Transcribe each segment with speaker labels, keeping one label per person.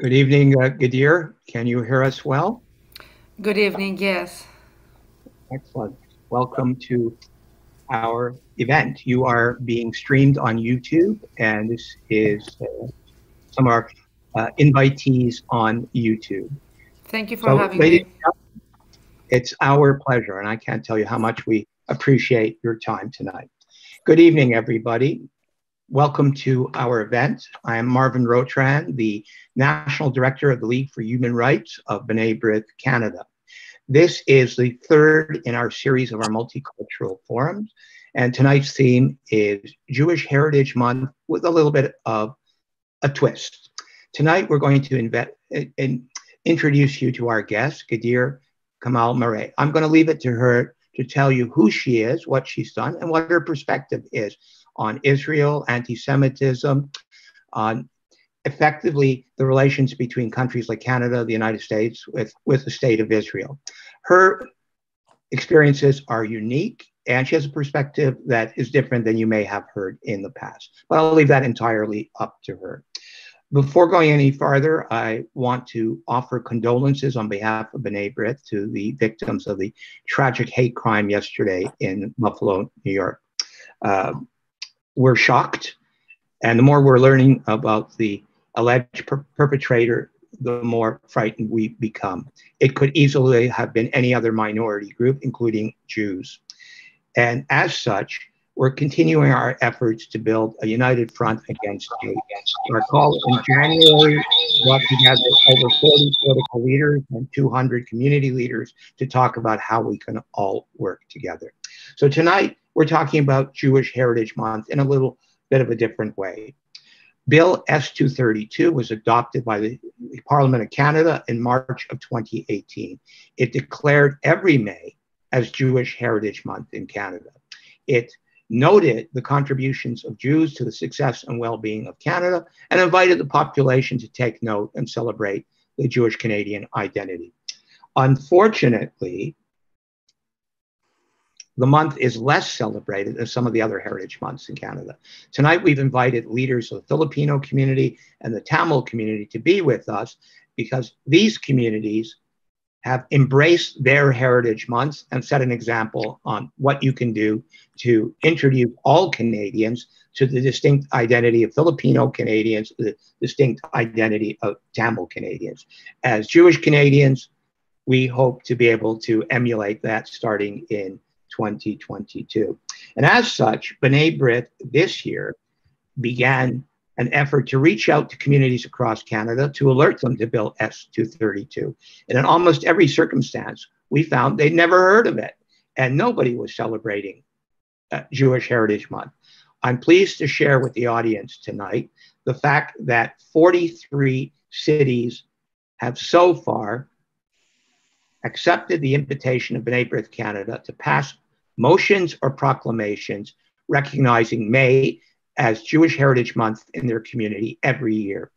Speaker 1: Good evening, uh, Gadeer. Can you hear us well?
Speaker 2: Good evening, yes.
Speaker 1: Excellent. Welcome to our event. You are being streamed on YouTube, and this is uh, some of our uh, invitees on YouTube.
Speaker 2: Thank you for so, having me.
Speaker 1: It's our pleasure, and I can't tell you how much we appreciate your time tonight. Good evening, everybody. Welcome to our event. I am Marvin Rotrand, the National Director of the League for Human Rights of B'nai B'rith Canada. This is the third in our series of our multicultural forums, and tonight's theme is Jewish Heritage Month with a little bit of a twist. Tonight, we're going to in, introduce you to our guest, Gadir Kamal Murray. I'm going to leave it to her to tell you who she is, what she's done, and what her perspective is on Israel, anti Semitism, on effectively the relations between countries like Canada, the United States, with, with the state of Israel. Her experiences are unique and she has a perspective that is different than you may have heard in the past. But I'll leave that entirely up to her. Before going any farther, I want to offer condolences on behalf of B'nai B'rith to the victims of the tragic hate crime yesterday in Buffalo, New York. Uh, we're shocked. And the more we're learning about the alleged per- perpetrator, the more frightened we become. It could easily have been any other minority group, including Jews. And as such, we're continuing our efforts to build a united front against hate. Our call in January brought together over 40 political leaders and 200 community leaders to talk about how we can all work together. So tonight, we're talking about Jewish Heritage Month in a little bit of a different way. Bill S232 was adopted by the Parliament of Canada in March of 2018. It declared every May as Jewish Heritage Month in Canada. It noted the contributions of Jews to the success and well being of Canada and invited the population to take note and celebrate the Jewish Canadian identity. Unfortunately, the month is less celebrated than some of the other heritage months in Canada. Tonight, we've invited leaders of the Filipino community and the Tamil community to be with us because these communities have embraced their heritage months and set an example on what you can do to introduce all Canadians to the distinct identity of Filipino Canadians, the distinct identity of Tamil Canadians. As Jewish Canadians, we hope to be able to emulate that starting in 2022. And as such, B'nai B'rith this year began an effort to reach out to communities across Canada to alert them to Bill S232. And in almost every circumstance, we found they'd never heard of it, and nobody was celebrating uh, Jewish Heritage Month. I'm pleased to share with the audience tonight the fact that 43 cities have so far accepted the invitation of B'nai B'rith Canada to pass motions or proclamations recognizing May as Jewish Heritage Month in their community every year.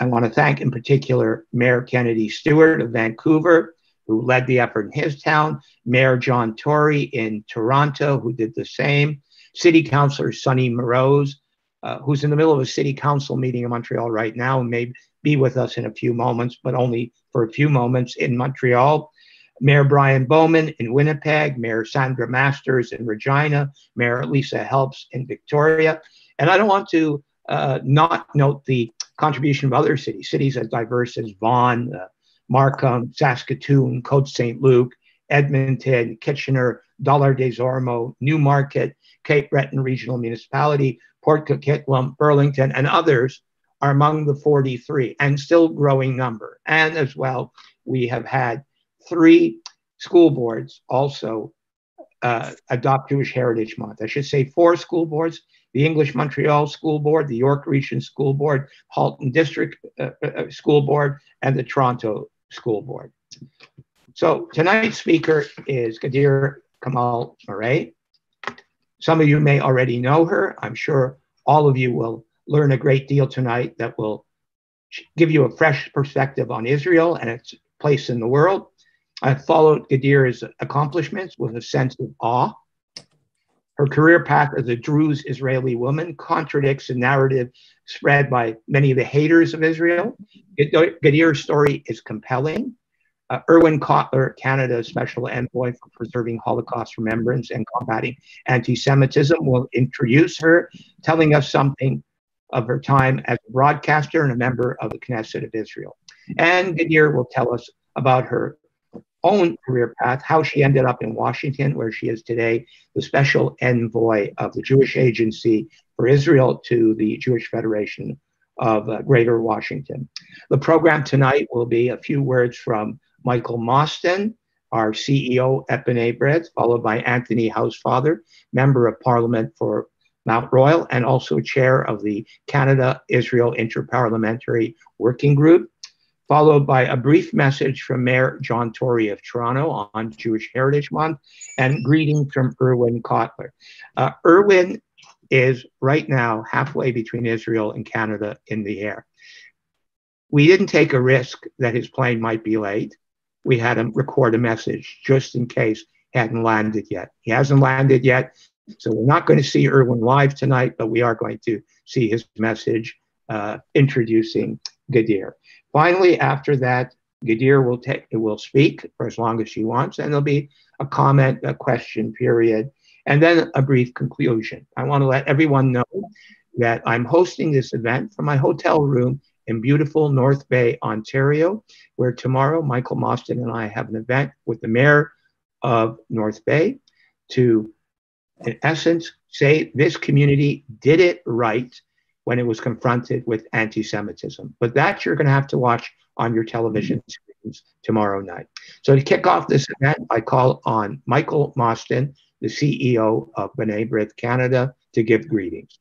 Speaker 1: I want to thank in particular Mayor Kennedy Stewart of Vancouver, who led the effort in his town, Mayor John Tory in Toronto, who did the same, City Councilor Sonny Moroz, uh, who's in the middle of a city council meeting in Montreal right now and may be with us in a few moments, but only for a few moments in Montreal. Mayor Brian Bowman in Winnipeg, Mayor Sandra Masters in Regina, Mayor Lisa Helps in Victoria. And I don't want to uh, not note the contribution of other cities, cities as diverse as Vaughan, uh, Markham, Saskatoon, Côte St. Luc, Edmonton, Kitchener, Dollard des Ormeaux, Newmarket, Cape Breton Regional Municipality, Port Coquitlam, Burlington, and others are among the 43 and still growing number. And as well, we have had three school boards also uh, adopt Jewish Heritage Month. I should say four school boards the English Montreal School Board, the York Region School Board, Halton District uh, uh, uh, School Board, and the Toronto School Board. So tonight's speaker is Gadir Kamal Murray. Some of you may already know her. I'm sure all of you will learn a great deal tonight that will give you a fresh perspective on Israel and its place in the world. I followed Gadeer's accomplishments with a sense of awe. Her career path as a Druze Israeli woman contradicts the narrative spread by many of the haters of Israel. Gadeer's story is compelling. Uh, Irwin Cotler, Canada's Special Envoy for Preserving Holocaust Remembrance and Combating Anti Semitism, will introduce her, telling us something of her time as a broadcaster and a member of the Knesset of Israel. And Gadeer will tell us about her own career path, how she ended up in Washington, where she is today the special envoy of the Jewish Agency for Israel to the Jewish Federation of uh, Greater Washington. The program tonight will be a few words from Michael Mostyn, our CEO at B'nai B'rith, followed by Anthony Housefather, Member of Parliament for Mount Royal and also chair of the Canada Israel Interparliamentary Working Group followed by a brief message from Mayor John Tory of Toronto on Jewish Heritage Month, and greetings from Irwin Cotler. Uh, Irwin is right now halfway between Israel and Canada in the air. We didn't take a risk that his plane might be late. We had him record a message just in case he hadn't landed yet. He hasn't landed yet, so we're not going to see Irwin live tonight, but we are going to see his message uh, introducing Gadeer. Finally, after that, Gadeer will take will speak for as long as she wants, and there'll be a comment, a question period, and then a brief conclusion. I want to let everyone know that I'm hosting this event from my hotel room in beautiful North Bay, Ontario, where tomorrow Michael Mostyn and I have an event with the mayor of North Bay to, in essence, say this community did it right when it was confronted with anti Semitism. But that you're going to have to watch on your television screens tomorrow night. So to kick off this event, I call on Michael Mostyn, the CEO of B'nai B'rith Canada, to give greetings.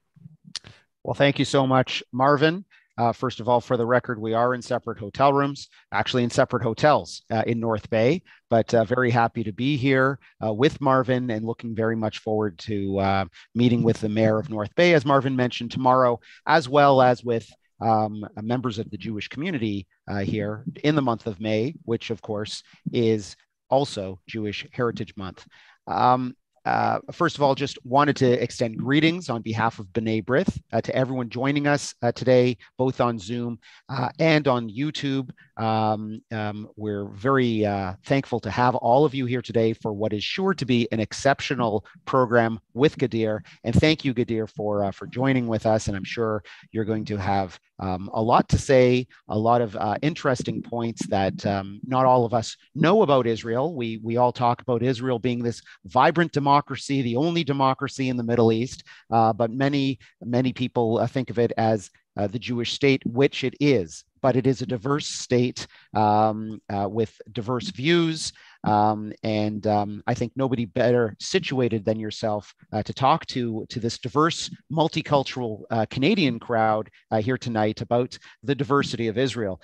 Speaker 3: Well, thank you so much, Marvin. Uh, first of all, for the record, we are in separate hotel rooms, actually in separate hotels uh, in North Bay, but uh, very happy to be here uh, with Marvin and looking very much forward to uh, meeting with the mayor of North Bay, as Marvin mentioned tomorrow, as well as with um, members of the Jewish community uh, here in the month of May, which of course is also Jewish Heritage Month. Um, uh, first of all, just wanted to extend greetings on behalf of B'nai B'rith uh, to everyone joining us uh, today, both on Zoom uh, and on YouTube. Um, um, we're very uh, thankful to have all of you here today for what is sure to be an exceptional program with Gadeer. And thank you, Gadeer, for uh, for joining with us. And I'm sure you're going to have um, a lot to say, a lot of uh, interesting points that um, not all of us know about Israel. We we all talk about Israel being this vibrant democracy, the only democracy in the Middle East, uh, but many many people uh, think of it as uh, the Jewish state, which it is. But it is a diverse state um, uh, with diverse views, um, and um, I think nobody better situated than yourself uh, to talk to to this diverse, multicultural uh, Canadian crowd uh, here tonight about the diversity of Israel.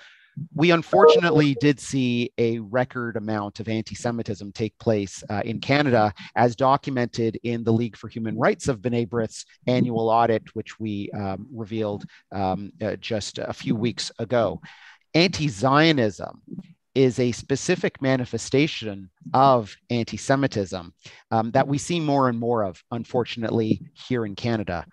Speaker 3: We unfortunately did see a record amount of anti Semitism take place uh, in Canada, as documented in the League for Human Rights of B'nai B'rith's annual audit, which we um, revealed um, uh, just a few weeks ago. Anti Zionism is a specific manifestation of anti Semitism um, that we see more and more of, unfortunately, here in Canada.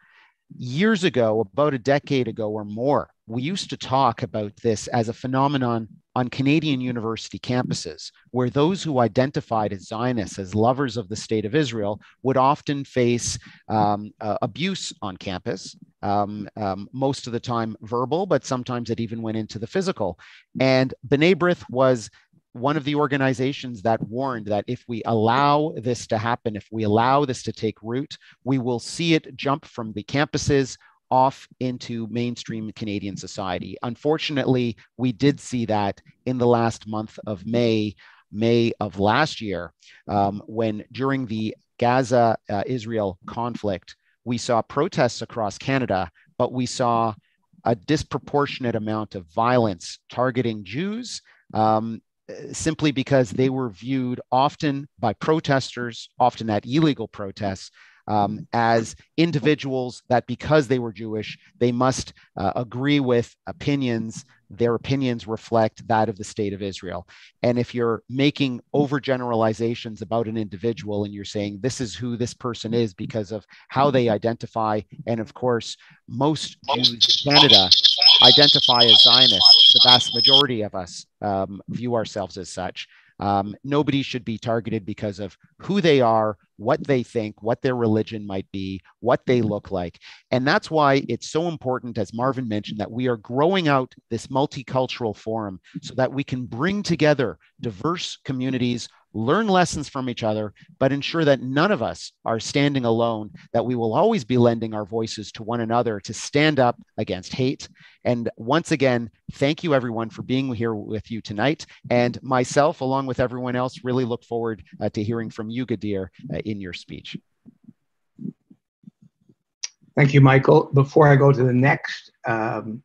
Speaker 3: Years ago, about a decade ago or more, we used to talk about this as a phenomenon on Canadian university campuses, where those who identified as Zionists, as lovers of the state of Israel, would often face um, uh, abuse on campus, um, um, most of the time verbal, but sometimes it even went into the physical. And B'nai B'rith was one of the organizations that warned that if we allow this to happen, if we allow this to take root, we will see it jump from the campuses off into mainstream Canadian society. Unfortunately, we did see that in the last month of May, May of last year, um, when during the Gaza uh, Israel conflict, we saw protests across Canada, but we saw a disproportionate amount of violence targeting Jews. Um, simply because they were viewed often by protesters, often at illegal protests, um, as individuals that because they were Jewish, they must uh, agree with opinions their opinions reflect that of the state of Israel. And if you're making overgeneralizations about an individual and you're saying this is who this person is because of how they identify, and of course, most Jews in Canada identify as Zionists, the vast majority of us um, view ourselves as such. Um, nobody should be targeted because of who they are, what they think, what their religion might be, what they look like. And that's why it's so important, as Marvin mentioned, that we are growing out this multicultural forum so that we can bring together diverse communities learn lessons from each other, but ensure that none of us are standing alone, that we will always be lending our voices to one another to stand up against hate. And once again, thank you everyone for being here with you tonight. And myself, along with everyone else, really look forward uh, to hearing from you, Gadeer, uh, in your speech.
Speaker 1: Thank you, Michael. Before I go to the next, um,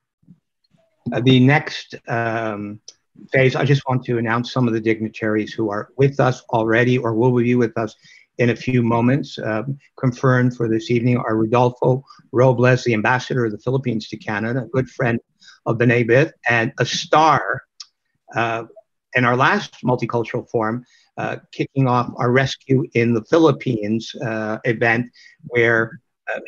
Speaker 1: uh, the next um, phase, I just want to announce some of the dignitaries who are with us already or will be with us in a few moments. Um, confirmed for this evening are Rodolfo Robles, the ambassador of the Philippines to Canada, a good friend of B'nai B'rith, and a star uh, in our last multicultural forum, uh, kicking off our rescue in the Philippines uh, event, where uh,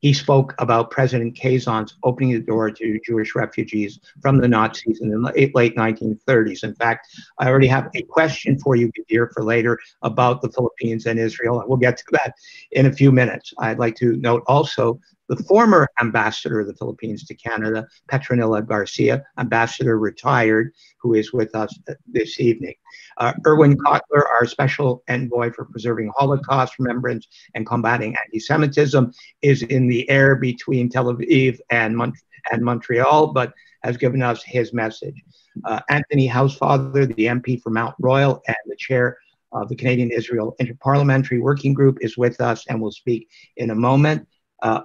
Speaker 1: he spoke about President Quezon's opening the door to Jewish refugees from the Nazis in the eh, late 1930s. In fact, I already have a question for you, Gadeer, for later about the Philippines and Israel. We'll get to that in a few minutes. I'd like to note also the former ambassador of the Philippines to Canada, Petronila Garcia, ambassador retired, who is with us this evening. Uh, Irwin Cotler, our special envoy for preserving Holocaust remembrance and combating anti-Semitism, is in the air between Tel Aviv and, Mont- and Montreal, but has given us his message. Uh, Anthony Housefather, the MP for Mount Royal and the chair of the Canadian Israel Interparliamentary Working Group, is with us and will speak in a moment. Uh,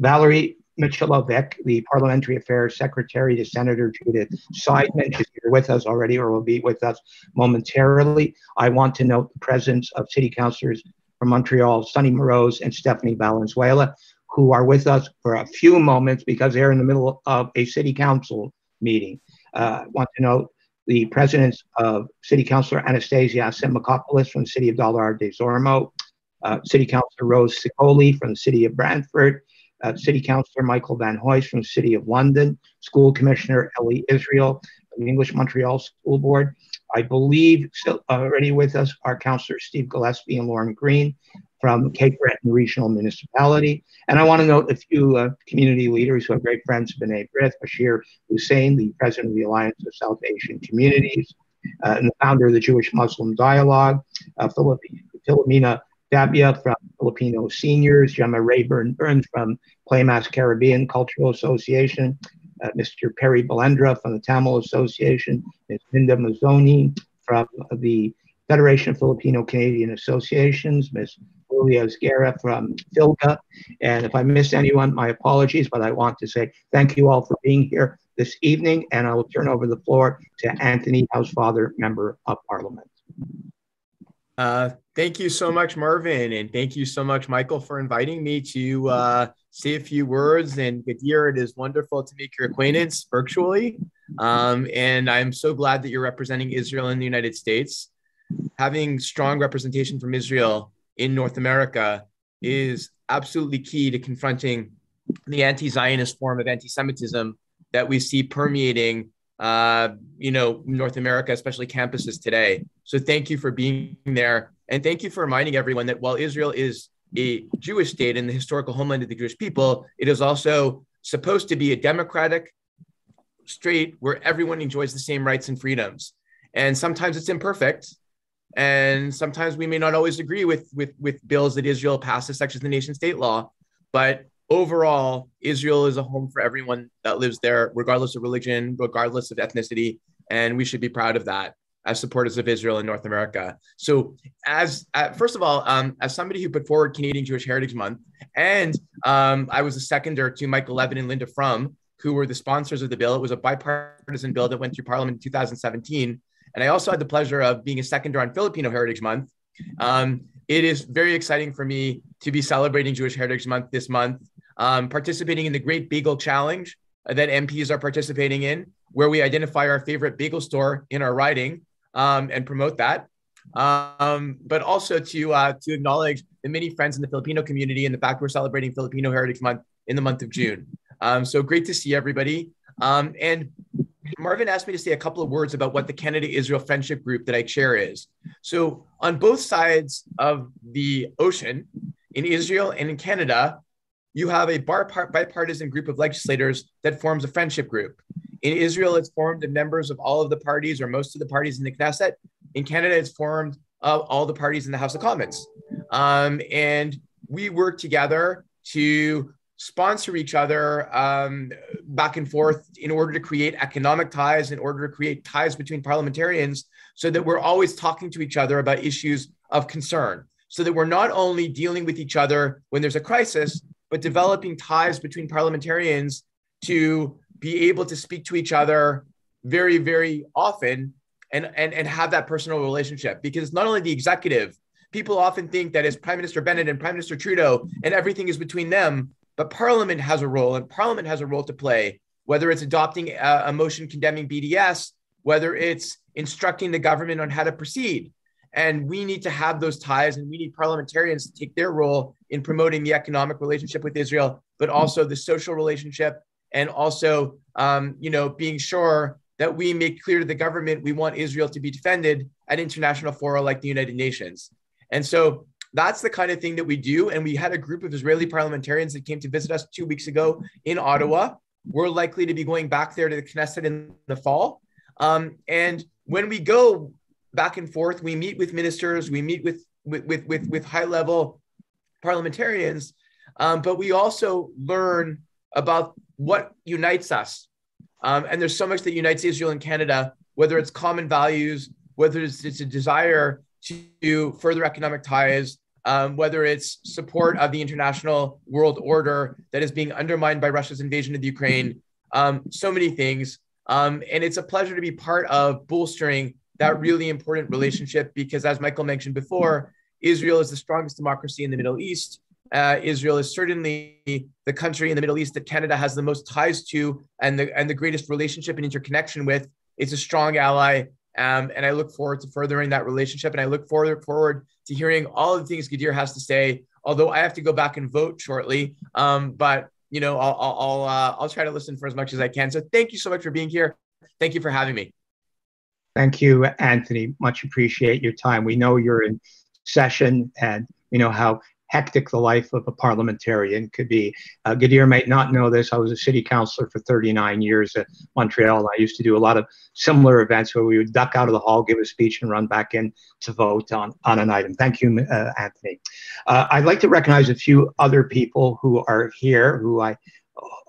Speaker 1: Valerie Michelovic, the Parliamentary Affairs Secretary to Senator Judith Seidman. She's here with us already or will be with us momentarily. I want to note the presence of City Councilors from Montreal, Sonny Moroz and Stephanie Valenzuela, who are with us for a few moments because they're in the middle of a City Council meeting. Uh, I want to note the presidents of City Councilor Anastasia Simakopoulos from the City of Dollard des Ormeaux, uh, City Councilor Rose Sicoli from the City of Brantford, uh, City Councillor Michael Van Holst from City of London, School Commissioner Ellie Israel from the English Montreal School Board. I believe still already with us are Councillor Steve Gillespie and Lauren Green from Cape Breton Regional Municipality. And I want to note a few uh, community leaders who are great friends B'nai B'rith, Bashir Hussein, the president of the Alliance of South Asian Communities, uh, and the founder of the Jewish Muslim Dialogue, uh, Philomena Dabia from Filipino Seniors, Gemma Rayburn Burns from Playmas Caribbean Cultural Association, uh, Mr. Perry Belendra from the Tamil Association, Ms. Linda Mazzoni from the Federation of Filipino Canadian Associations, Ms. Julia Guerra from FILGA. And if I missed anyone, my apologies, but I want to say thank you all for being here this evening, and I will turn over the floor to Anthony Housefather, Member of Parliament.
Speaker 4: Uh, thank you so much, Marvin, and thank you so much, Michael, for inviting me to uh, say a few words. And Gadeer, it is wonderful to make your acquaintance virtually. Um, and I'm so glad that you're representing Israel in the United States. Having strong representation from Israel in North America is absolutely key to confronting the anti-Zionist form of anti-Semitism that we see permeating uh, you know, North America, especially campuses today. So thank you for being there. And thank you for reminding everyone that while Israel is a Jewish state and the historical homeland of the Jewish people, it is also supposed to be a democratic state where everyone enjoys the same rights and freedoms. And sometimes it's imperfect. And sometimes we may not always agree with, with, with bills that Israel passes, such as the nation state law. But overall, Israel is a home for everyone that lives there, regardless of religion, regardless of ethnicity. And we should be proud of that as supporters of Israel in North America. So, as uh, first of all, um, as somebody who put forward Canadian Jewish Heritage Month, and um, I was a seconder to Michael Levitt and Linda Frum, who were the sponsors of the bill. It was a bipartisan bill that went through Parliament in 2017. And I also had the pleasure of being a seconder on Filipino Heritage Month. Um, it is very exciting for me to be celebrating Jewish Heritage Month this month, um, participating in the Great Bagel Challenge that MPs are participating in, where we identify our favorite Bagel store in our riding um, and promote that. Um, but also to uh, to acknowledge the many friends in the Filipino community and the fact we're celebrating Filipino Heritage Month in the month of June. Um, so great to see everybody. Um, and Marvin asked me to say a couple of words about what the Canada Israel Friendship Group that I chair is. So, on both sides of the ocean, in Israel and in Canada, you have a bipartisan group of legislators that forms a friendship group. In Israel, it's formed of members of all of the parties or most of the parties in the Knesset. In Canada, it's formed of all the parties in the House of Commons. Um, and we work together to sponsor each other um, back and forth in order to create economic ties, in order to create ties between parliamentarians, so that we're always talking to each other about issues of concern, so that we're not only dealing with each other when there's a crisis, but developing ties between parliamentarians to be able to speak to each other very, very often and, and, and have that personal relationship. Because it's not only the executive, people often think that it's Prime Minister Bennett and Prime Minister Trudeau and everything is between them. But Parliament has a role, and Parliament has a role to play, whether it's adopting a, a motion condemning BDS, whether it's instructing the government on how to proceed. And we need to have those ties, and we need parliamentarians to take their role in promoting the economic relationship with Israel, but also the social relationship, and also, um, you know, being sure that we make clear to the government we want Israel to be defended at international fora like the United Nations. And so that's the kind of thing that we do. And we had a group of Israeli parliamentarians that came to visit us two weeks ago in Ottawa. We're likely to be going back there to the Knesset in the fall. Um, and when we go back and forth, we meet with ministers, we meet with with with with, high level parliamentarians, um, but we also learn about what unites us. Um, and there's so much that unites Israel and Canada, whether it's common values, whether it's, it's a desire to further economic ties, um, whether it's support of the international world order that is being undermined by Russia's invasion of the Ukraine, um, so many things. Um, and it's a pleasure to be part of bolstering that really important relationship because, as Michael mentioned before, Israel is the strongest democracy in the Middle East. Uh, Israel is certainly the country in the Middle East that Canada has the most ties to and the and the greatest relationship and interconnection with. It's a strong ally um, and I look forward to furthering that relationship. And I look forward forward to hearing all the things Gadeer has to say. Although I have to go back and vote shortly, um, but you know I'll I'll uh, I'll try to listen for as much as I can. So thank you so much for being here. Thank you for having me.
Speaker 1: Thank you, Anthony. Much appreciate your time. We know you're in session, and we know how hectic the life of a parliamentarian could be. Uh, Gadeer might not know this. I was a city councilor for 39 years at Montreal. I used to do a lot of similar events where we would duck out of the hall, give a speech, and run back in to vote on, on an item. Thank you, uh, Anthony. Uh, I'd like to recognize a few other people who are here who I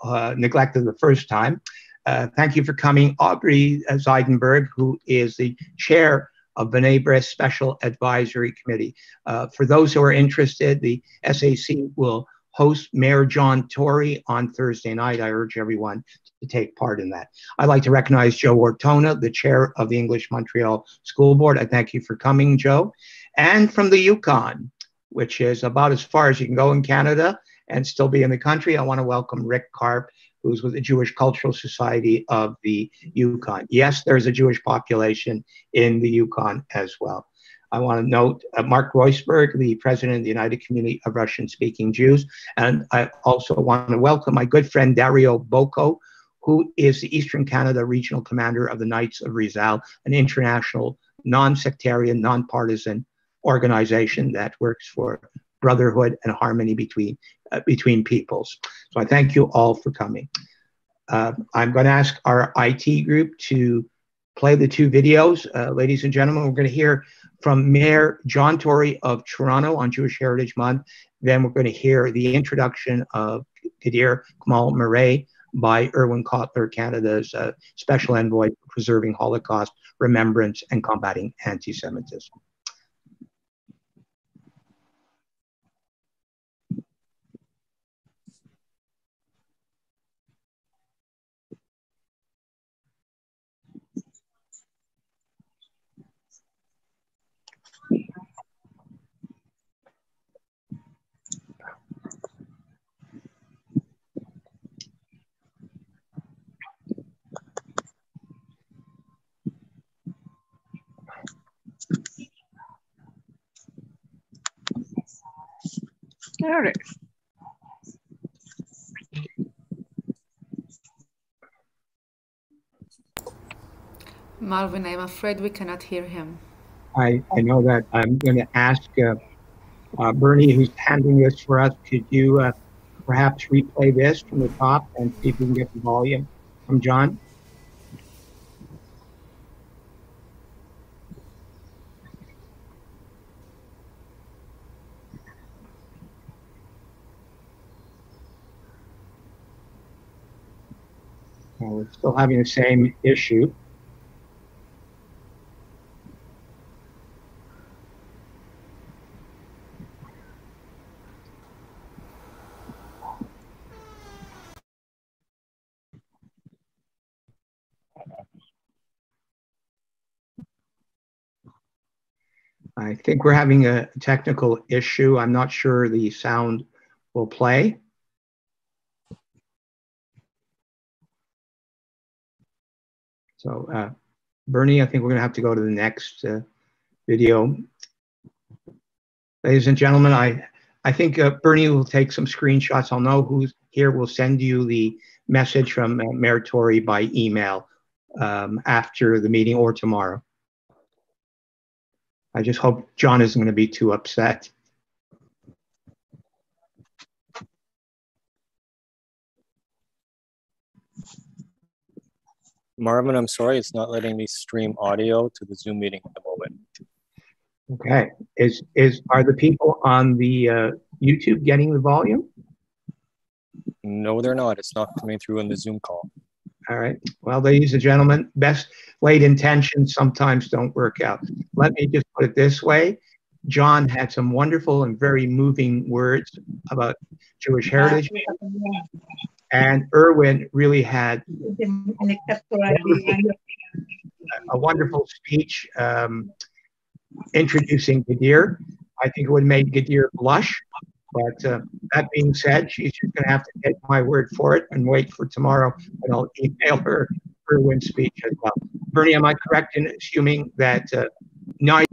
Speaker 1: uh, neglected the first time. Uh, thank you for coming. Aubrey Zeidenberg, who is the chair of B'nai B'rith Special Advisory Committee. Uh, for those who are interested, the SAC will host Mayor John Tory on Thursday night. I urge everyone to take part in that. I'd like to recognize Joe Ortona, the chair of the English Montreal School Board. I thank you for coming, Joe. And from the Yukon, which is about as far as you can go in Canada and still be in the country, I want to welcome Rick Karp, who's with the Jewish Cultural Society of the Yukon. Yes, there's a Jewish population in the Yukon as well. I want to note uh, Mark Roisberg, the president of the United Community of Russian speaking Jews. And I also want to welcome my good friend Dario Bocco, who is the Eastern Canada Regional Commander of the Knights of Rizal, an international, non sectarian, non partisan organization that works for brotherhood and harmony between uh, between peoples. So I thank you all for coming. Uh, I'm going to ask our IT group to play the two videos. Uh, ladies and gentlemen, we're going to hear from Mayor John Tory of Toronto on Jewish Heritage Month. Then we're going to hear the introduction of Kadir Kamal Murray by Irwin Cotler, Canada's uh, Special Envoy for Preserving Holocaust Remembrance and Combating Anti-Semitism.
Speaker 5: Eric.
Speaker 2: Marvin, I'm afraid we cannot hear him.
Speaker 1: I, I know that. I'm going to ask uh, uh, Bernie, who's handling this for us, could you uh, perhaps replay this from the top and see if we can get the volume from John? we're still having the same issue. I think we're having a technical issue. I'm not sure the sound will play. So uh, Bernie, I think we're gonna have to go to the next uh, video. Ladies and gentlemen, I, I think uh, Bernie will take some screenshots. I'll know who's here. We'll send you the message from uh, Tory by email um, after the meeting or tomorrow. I just hope John isn't going to be too upset.
Speaker 6: Marvin, I'm sorry, it's not letting me stream audio to the Zoom meeting at the moment.
Speaker 1: Okay. Is is are the people on the uh, YouTube getting the volume?
Speaker 6: No, they're not. It's not coming through in the Zoom call.
Speaker 1: All right. Well, ladies and gentlemen, best laid intentions sometimes don't work out. Let me just put it this way. John had some wonderful and very moving words about Jewish heritage. And Irwin really had a wonderful speech um, introducing Gadeer. I think it would make Gadeer blush. But uh, that being said, she's just going to have to take my word for it and wait for tomorrow, and I'll email her win speech as well. Bernie, am I correct in assuming that uh, neither?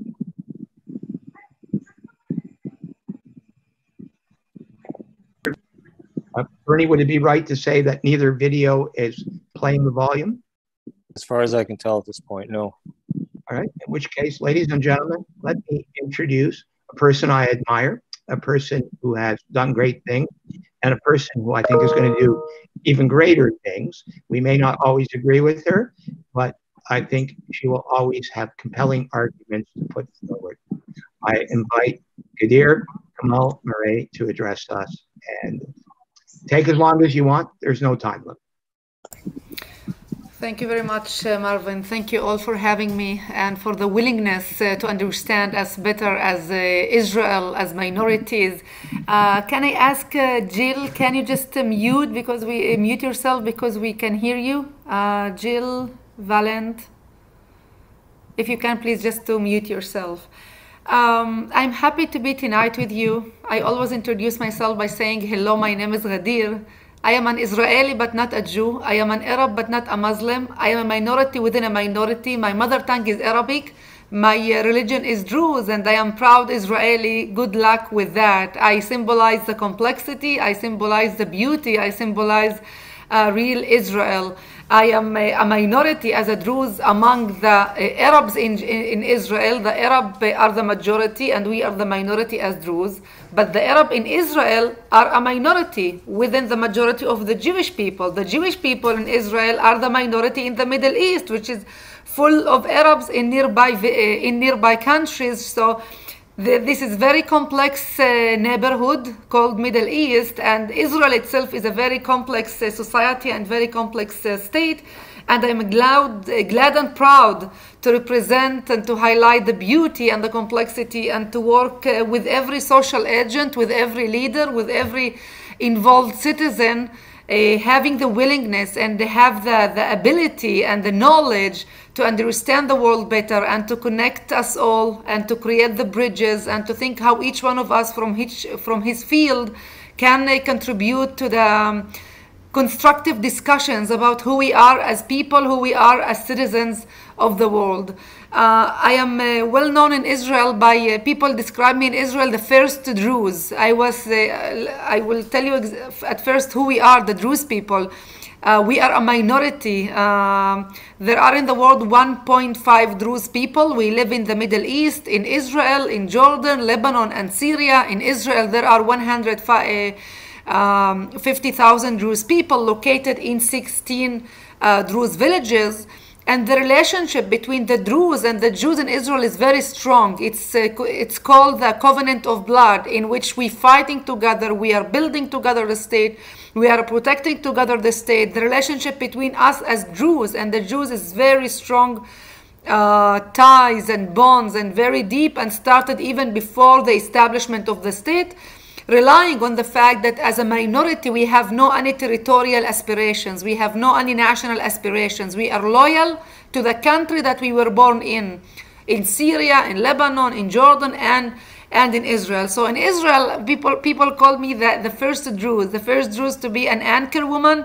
Speaker 1: Uh, Bernie, would it be right to say that neither video is playing the volume?
Speaker 6: As far as I can tell at this point, no.
Speaker 1: All right. In which case, ladies and gentlemen, let me introduce a person I admire a person who has done great things and a person who I think is going to do even greater things. We may not always agree with her, but I think she will always have compelling arguments to put forward. I invite Gadir Kamal Murray to address us and take as long as you want. There's no time limit.
Speaker 2: Thank you very much, uh, Marvin. Thank you all for having me and for the willingness uh, to understand us better as uh, Israel, as minorities. Uh, can I ask uh, Jill, can you just uh, mute because we mute yourself because we can hear you? Jill Valent, if you can, please just to mute yourself. Um, I'm happy to be tonight with you. I always introduce myself by saying, hello, my name is Gadeer. I am an Israeli but not a Jew. I am an Arab but not a Muslim. I am a minority within a minority. My mother tongue is Arabic. My uh, religion is Druze and I am proud Israeli. Good luck with that. I symbolize the complexity. I symbolize the beauty. I symbolize uh, real Israel. I am a, minority as a Druze among the uh, Arabs in, in, Israel. The Arab are the majority and we are the minority as Druze. But the Arab in Israel are a minority within the majority of the Jewish people. The Jewish people in Israel are the minority in the Middle East, which is full of Arabs in nearby, uh, in nearby countries. So this is very complex uh, neighborhood called Middle East, and Israel itself is a very complex uh, society and very complex uh, state. And I'm glad, uh, glad and proud to represent and to highlight the beauty and the complexity and to work uh, with every social agent, with every leader, with every involved citizen, uh, having the willingness and they have the, the ability and the knowledge to understand the world better and to connect us all and to create the bridges and to think how each one of us from each from his field can uh, contribute to the um, constructive discussions about who we are as people, who we are as citizens of the world. Uh, I am uh, well known in Israel by uh, people describe me in Israel the first Druze. I was, uh, I will tell you at first who we are, the Druze people. Uh, we are a minority. Um, there are in the world 1.5 Druze people. We live in the Middle East, in Israel, in Jordan, Lebanon, and Syria. In Israel, there are 150,000 um, Druze people located in 16 uh, Druze villages and the relationship between the Druze and the Jews in Israel is very strong. It's uh, it's called the covenant of blood, in which we fighting together, we are building together the state, we are protecting together the state. The relationship between us as Druze and the Jews is very strong. Uh, ties and bonds and very deep and started even before the establishment of the state relying on the fact that as a minority we have no any territorial aspirations, we have no any national aspirations. We are loyal to the country that we were born in, in Syria, in Lebanon, in Jordan, and and in Israel. So in Israel, people people call me the, the first Druze, the first Druze to be an anchor woman.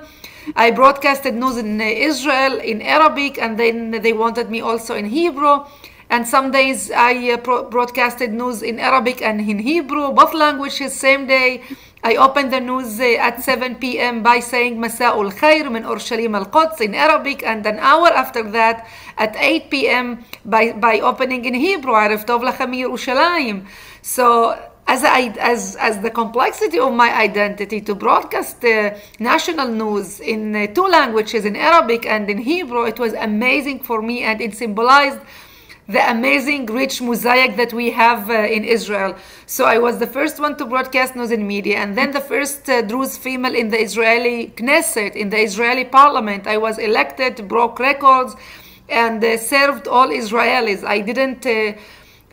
Speaker 2: I broadcasted news in Israel in Arabic, and then they wanted me also in Hebrew. And some days I uh, broadcasted news in Arabic and in Hebrew, both languages, same day. I opened the news uh, at 7 p.m. by saying Masa'ul Khair min Urshalim al-Quds in Arabic, and an hour after that at 8 p.m. by, by opening in Hebrew, Arif Tov Lachem Yerushalayim. So as, I, as, as the complexity of my identity to broadcast uh, national news in uh, two languages, in Arabic and in Hebrew, it was amazing for me and it symbolized the amazing rich mosaic that we have uh, in Israel. So I was the first one to broadcast news in media and then the first uh, Druze female in the Israeli Knesset, in the Israeli parliament. I was elected, broke records and uh, served all Israelis. I didn't uh,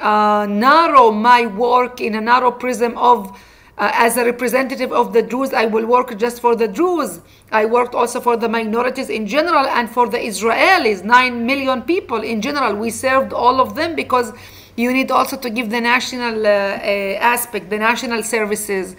Speaker 2: uh, narrow my work in a narrow prism of uh, as a representative of the Druze, I will work just for the Druze. I worked also for the minorities in general and for the Israelis, 9 million people in general. We served all of them because you need also to give the national uh, uh, aspect, the national services.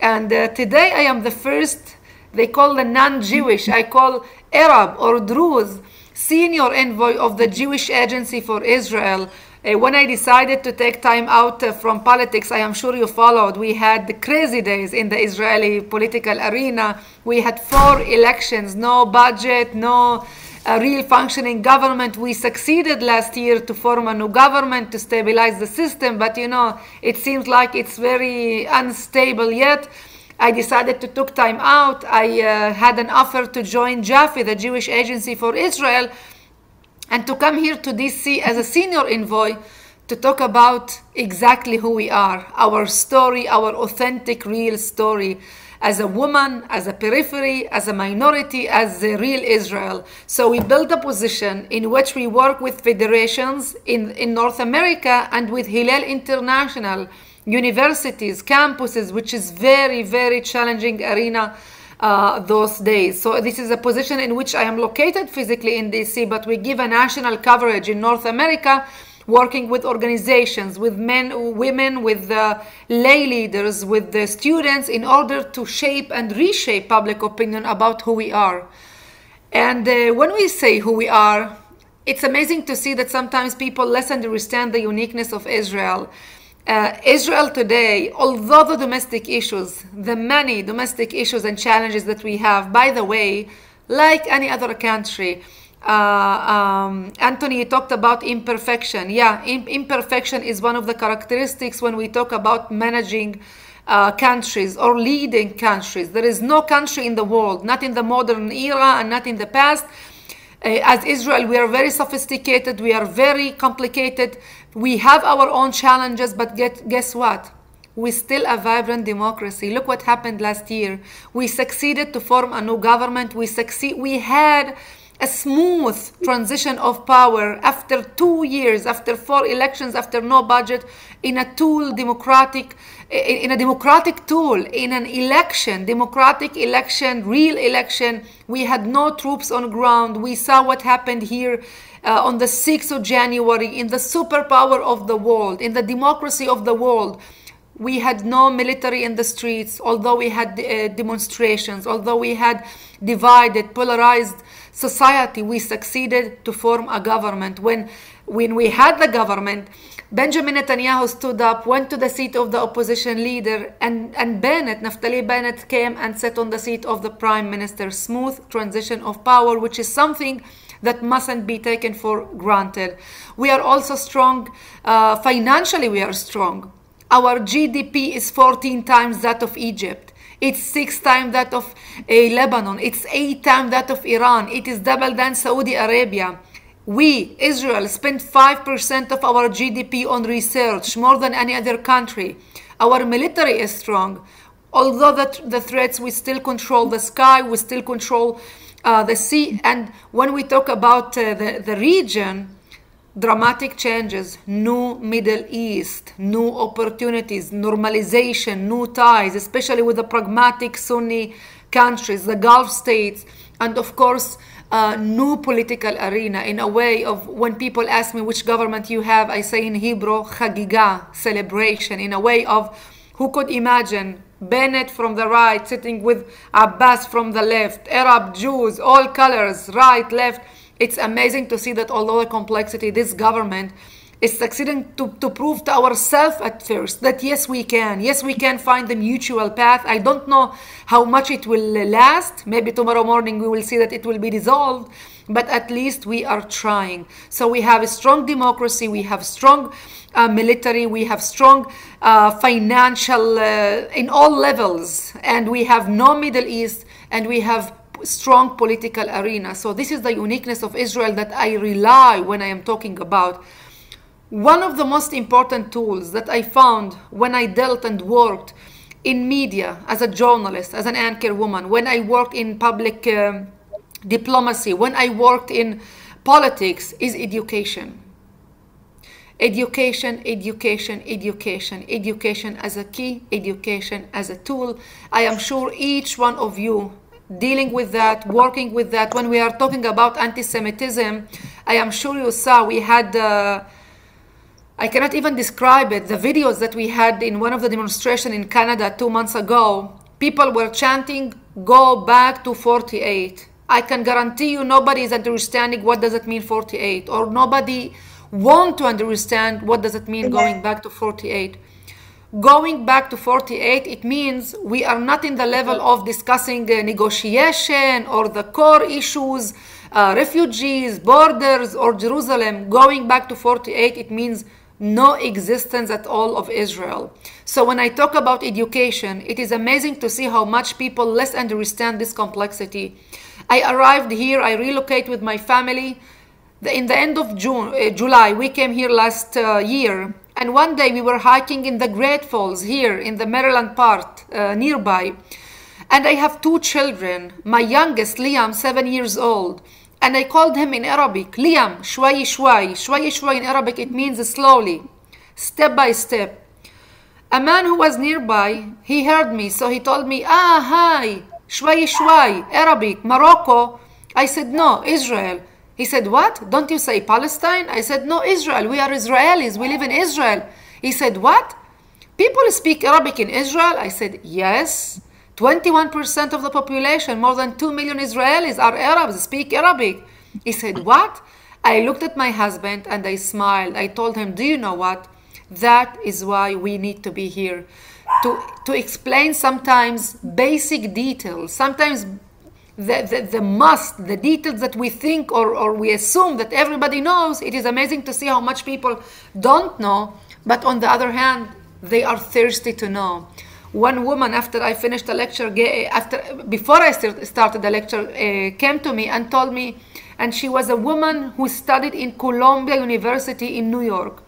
Speaker 2: And uh, today I am the first, they call the non Jewish, I call Arab or Druze, senior envoy of the Jewish Agency for Israel. Uh, when I decided to take time out uh, from politics, I am sure you followed, we had the crazy days in the Israeli political arena. We had four elections, no budget, no uh, real functioning government. We succeeded last year to form a new government to stabilize the system, but you know, it seems like it's very unstable yet. I decided to took time out. I uh, had an offer to join JAFI, the Jewish Agency for Israel, and to come here to DC as a senior envoy to talk about exactly who we are, our story, our authentic, real story as a woman, as a periphery, as a minority, as the real Israel. So we built a position in which we work with federations in, in North America and with Hillel International, universities, campuses, which is very, very challenging arena uh, those days. So this is a position in which I am located physically in DC, but we give a national coverage in North America, working with organizations, with men, women, with the lay leaders, with the students, in order to shape and reshape public opinion about who we are. And uh, when we say who we are, it's amazing to see that sometimes people less understand the uniqueness of Israel. Uh, Israel today, although the domestic issues, the many domestic issues and challenges that we have, by the way, like any other country, uh, um, Anthony talked about imperfection. Yeah, imperfection is one of the characteristics when we talk about managing uh, countries or leading countries. There is no country in the world, not in the modern era and not in the past. Uh, as Israel, we are very sophisticated, we are very complicated, we have our own challenges, but get, guess what? We still a vibrant democracy. Look what happened last year. We succeeded to form a new government. We succeed. We had a smooth transition of power after two years, after four elections, after no budget, in a tool democratic, in a democratic tool, in an election, democratic election, real election. We had no troops on ground. We saw what happened here uh, on the 6th of January in the superpower of the world, in the democracy of the world. we had no military in the streets, although we had uh, demonstrations, although we had divided, polarized society, we succeeded to form a government. When, when we had the government, Benjamin Netanyahu stood up, went to the seat of the opposition leader, and, and Bennett, Naftali Bennett, came and sat on the seat of the prime minister. Smooth transition of power, which is something that mustn't be taken for granted. We are also strong, uh, financially, we are strong. Our GDP is 14 times that of Egypt. It's six times that of uh, Lebanon. It's eight times that of Iran. It is double than Saudi Arabia. We, Israel, spend 5% of our GDP on research, more than any other country. Our military is strong. Although the, the threats, we still control the sky, we still control uh, the sea. And when we talk about uh, the, the region, dramatic changes, new Middle East, new opportunities, normalization, new ties, especially with the pragmatic Sunni countries, the Gulf states, and of course, uh, new political arena in a way of when people ask me which government you have, I say in Hebrew, chagiga, celebration, in a way of who could imagine Bennett from the right sitting with Abbas from the left, Arab Jews, all colors, right, left. It's amazing to see that although the complexity, this government is succeeding to, to prove to ourselves at first that yes, we can. Yes, we can find the mutual path. I don't know how much it will last. Maybe tomorrow morning we will see that it will be dissolved, but at least we are trying. So we have a strong democracy, we have strong uh, military, we have strong uh, financial uh, in all levels, and we have no Middle East, and we have strong political arena. So this is the uniqueness of Israel that I rely when I am talking about. One of the most important tools that I found when I dealt and worked in media as a journalist, as an anchor woman, when I worked in public uh, diplomacy, when I worked in politics, is education. Education, education, education, education as a key, education as a tool. I am sure each one of you dealing with that, working with that. When we are talking about anti-Semitism, I am sure you saw we had, uh, I cannot even describe it, the videos that we had in one of the demonstrations in Canada two months ago. People were chanting, go back to 48. I can guarantee you nobody is understanding what does it mean 48 or nobody want to understand what does it mean going back to 48 going back to 48 it means we are not in the level of discussing uh, negotiation or the core issues uh, refugees borders or jerusalem. Going back to 48 it means no existence at all of israel. So when i talk about education it is amazing to see how much people less understand this complexity i arrived here i relocate with my family in the end of June, uh, July, we came here last uh, year, and one day we were hiking in the Great Falls here in the Maryland part uh, nearby. And I have two children. My youngest, Liam, seven years old. And I called him in Arabic, Liam, shway shway. Shway shway in Arabic, it means slowly, step by step. A man who was nearby, he heard me, so he told me, ah, hi, shway shway, Arabic, Morocco. I said, no, Israel. He said, What? Don't you say Palestine? I said, No, Israel. We are Israelis. We live in Israel. He said, What? People speak Arabic in Israel? I said, Yes. 21% of the population, more than 2 million Israelis are Arabs, speak Arabic. He said, What? I looked at my husband and I smiled. I told him, Do you know what? That is why we need to be here. To, to explain sometimes basic details, sometimes the, the, the must, the details that we think or, or we assume that everybody knows, it is amazing to see how much people don't know, but on the other hand, they are thirsty to know. One woman, after I finished the lecture, after before I started the lecture, uh, came to me and told me, and she was a woman who studied in Columbia University in New York.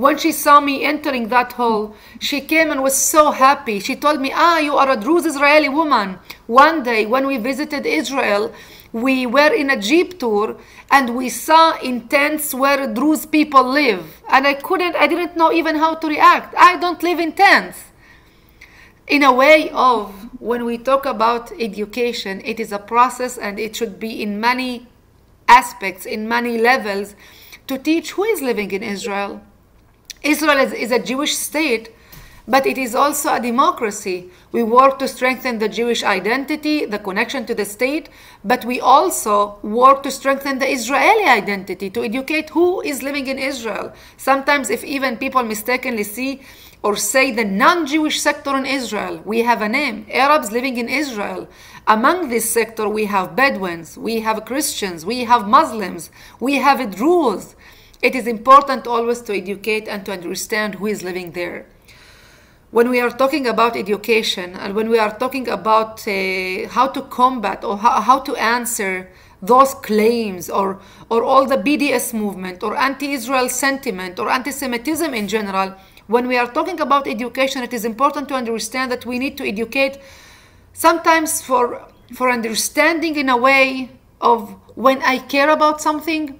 Speaker 2: When she saw me entering that hall, she came and was so happy. She told me, Ah, you are a Druze Israeli woman. One day, when we visited Israel, we were in a jeep tour and we saw in tents where Druze people live. And I couldn't, I didn't know even how to react. I don't live in tents. In a way of when we talk about education, it is a process and it should be in many aspects, in many levels, to teach who is living in Israel Israel is, is a Jewish state, but it is also a democracy. We work to strengthen the Jewish identity, the connection to the state, but we also work to strengthen the Israeli identity, to educate who is living in Israel. Sometimes, if even people mistakenly see or say the non Jewish sector in Israel, we have a name Arabs living in Israel. Among this sector, we have Bedouins, we have Christians, we have Muslims, we have Druze. It is important always to educate and to understand who is living there. When we are talking about education and when we are talking about uh, how to combat or how, how to answer those claims or or all the BDS movement or anti-Israel sentiment or anti-Semitism in general, when we are talking about education, it is important to understand that we need to educate sometimes for for understanding in a way of when I care about something,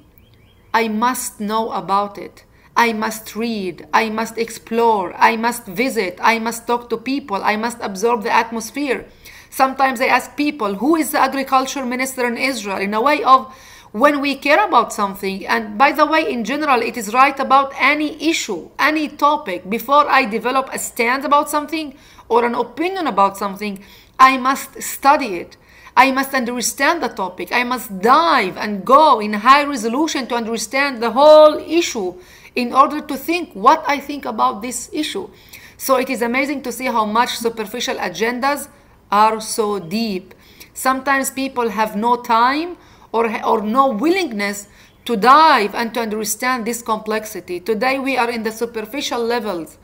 Speaker 2: I must know about it. I must read, I must explore, I must visit, I must talk to people, I must absorb the atmosphere. Sometimes I ask people, who is the agriculture minister in Israel? In a way of when we care about something, and by the way, in general, it is right about any issue, any topic. Before I develop a stand about something or an opinion about something, I must study it. I must understand the topic. I must dive and go in high resolution to understand the whole issue in order to think what I think about this issue. So it is amazing to see how much superficial agendas are so deep. Sometimes people have no time or, or no willingness to dive and to understand this complexity. Today we are in the superficial levels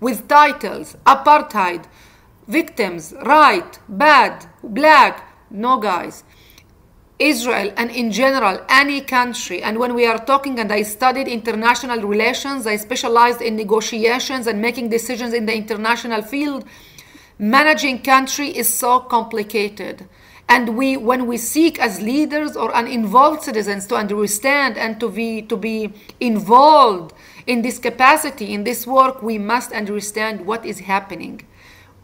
Speaker 2: with titles, apartheid, victims, right, bad, black. No, guys. Israel and in general any country and when we are talking and I studied international relations I specialized in negotiations and making decisions in the international field managing country is so complicated and we when we seek as leaders or uninvolved citizens to understand and to be to be involved in this capacity in this work we must understand what is happening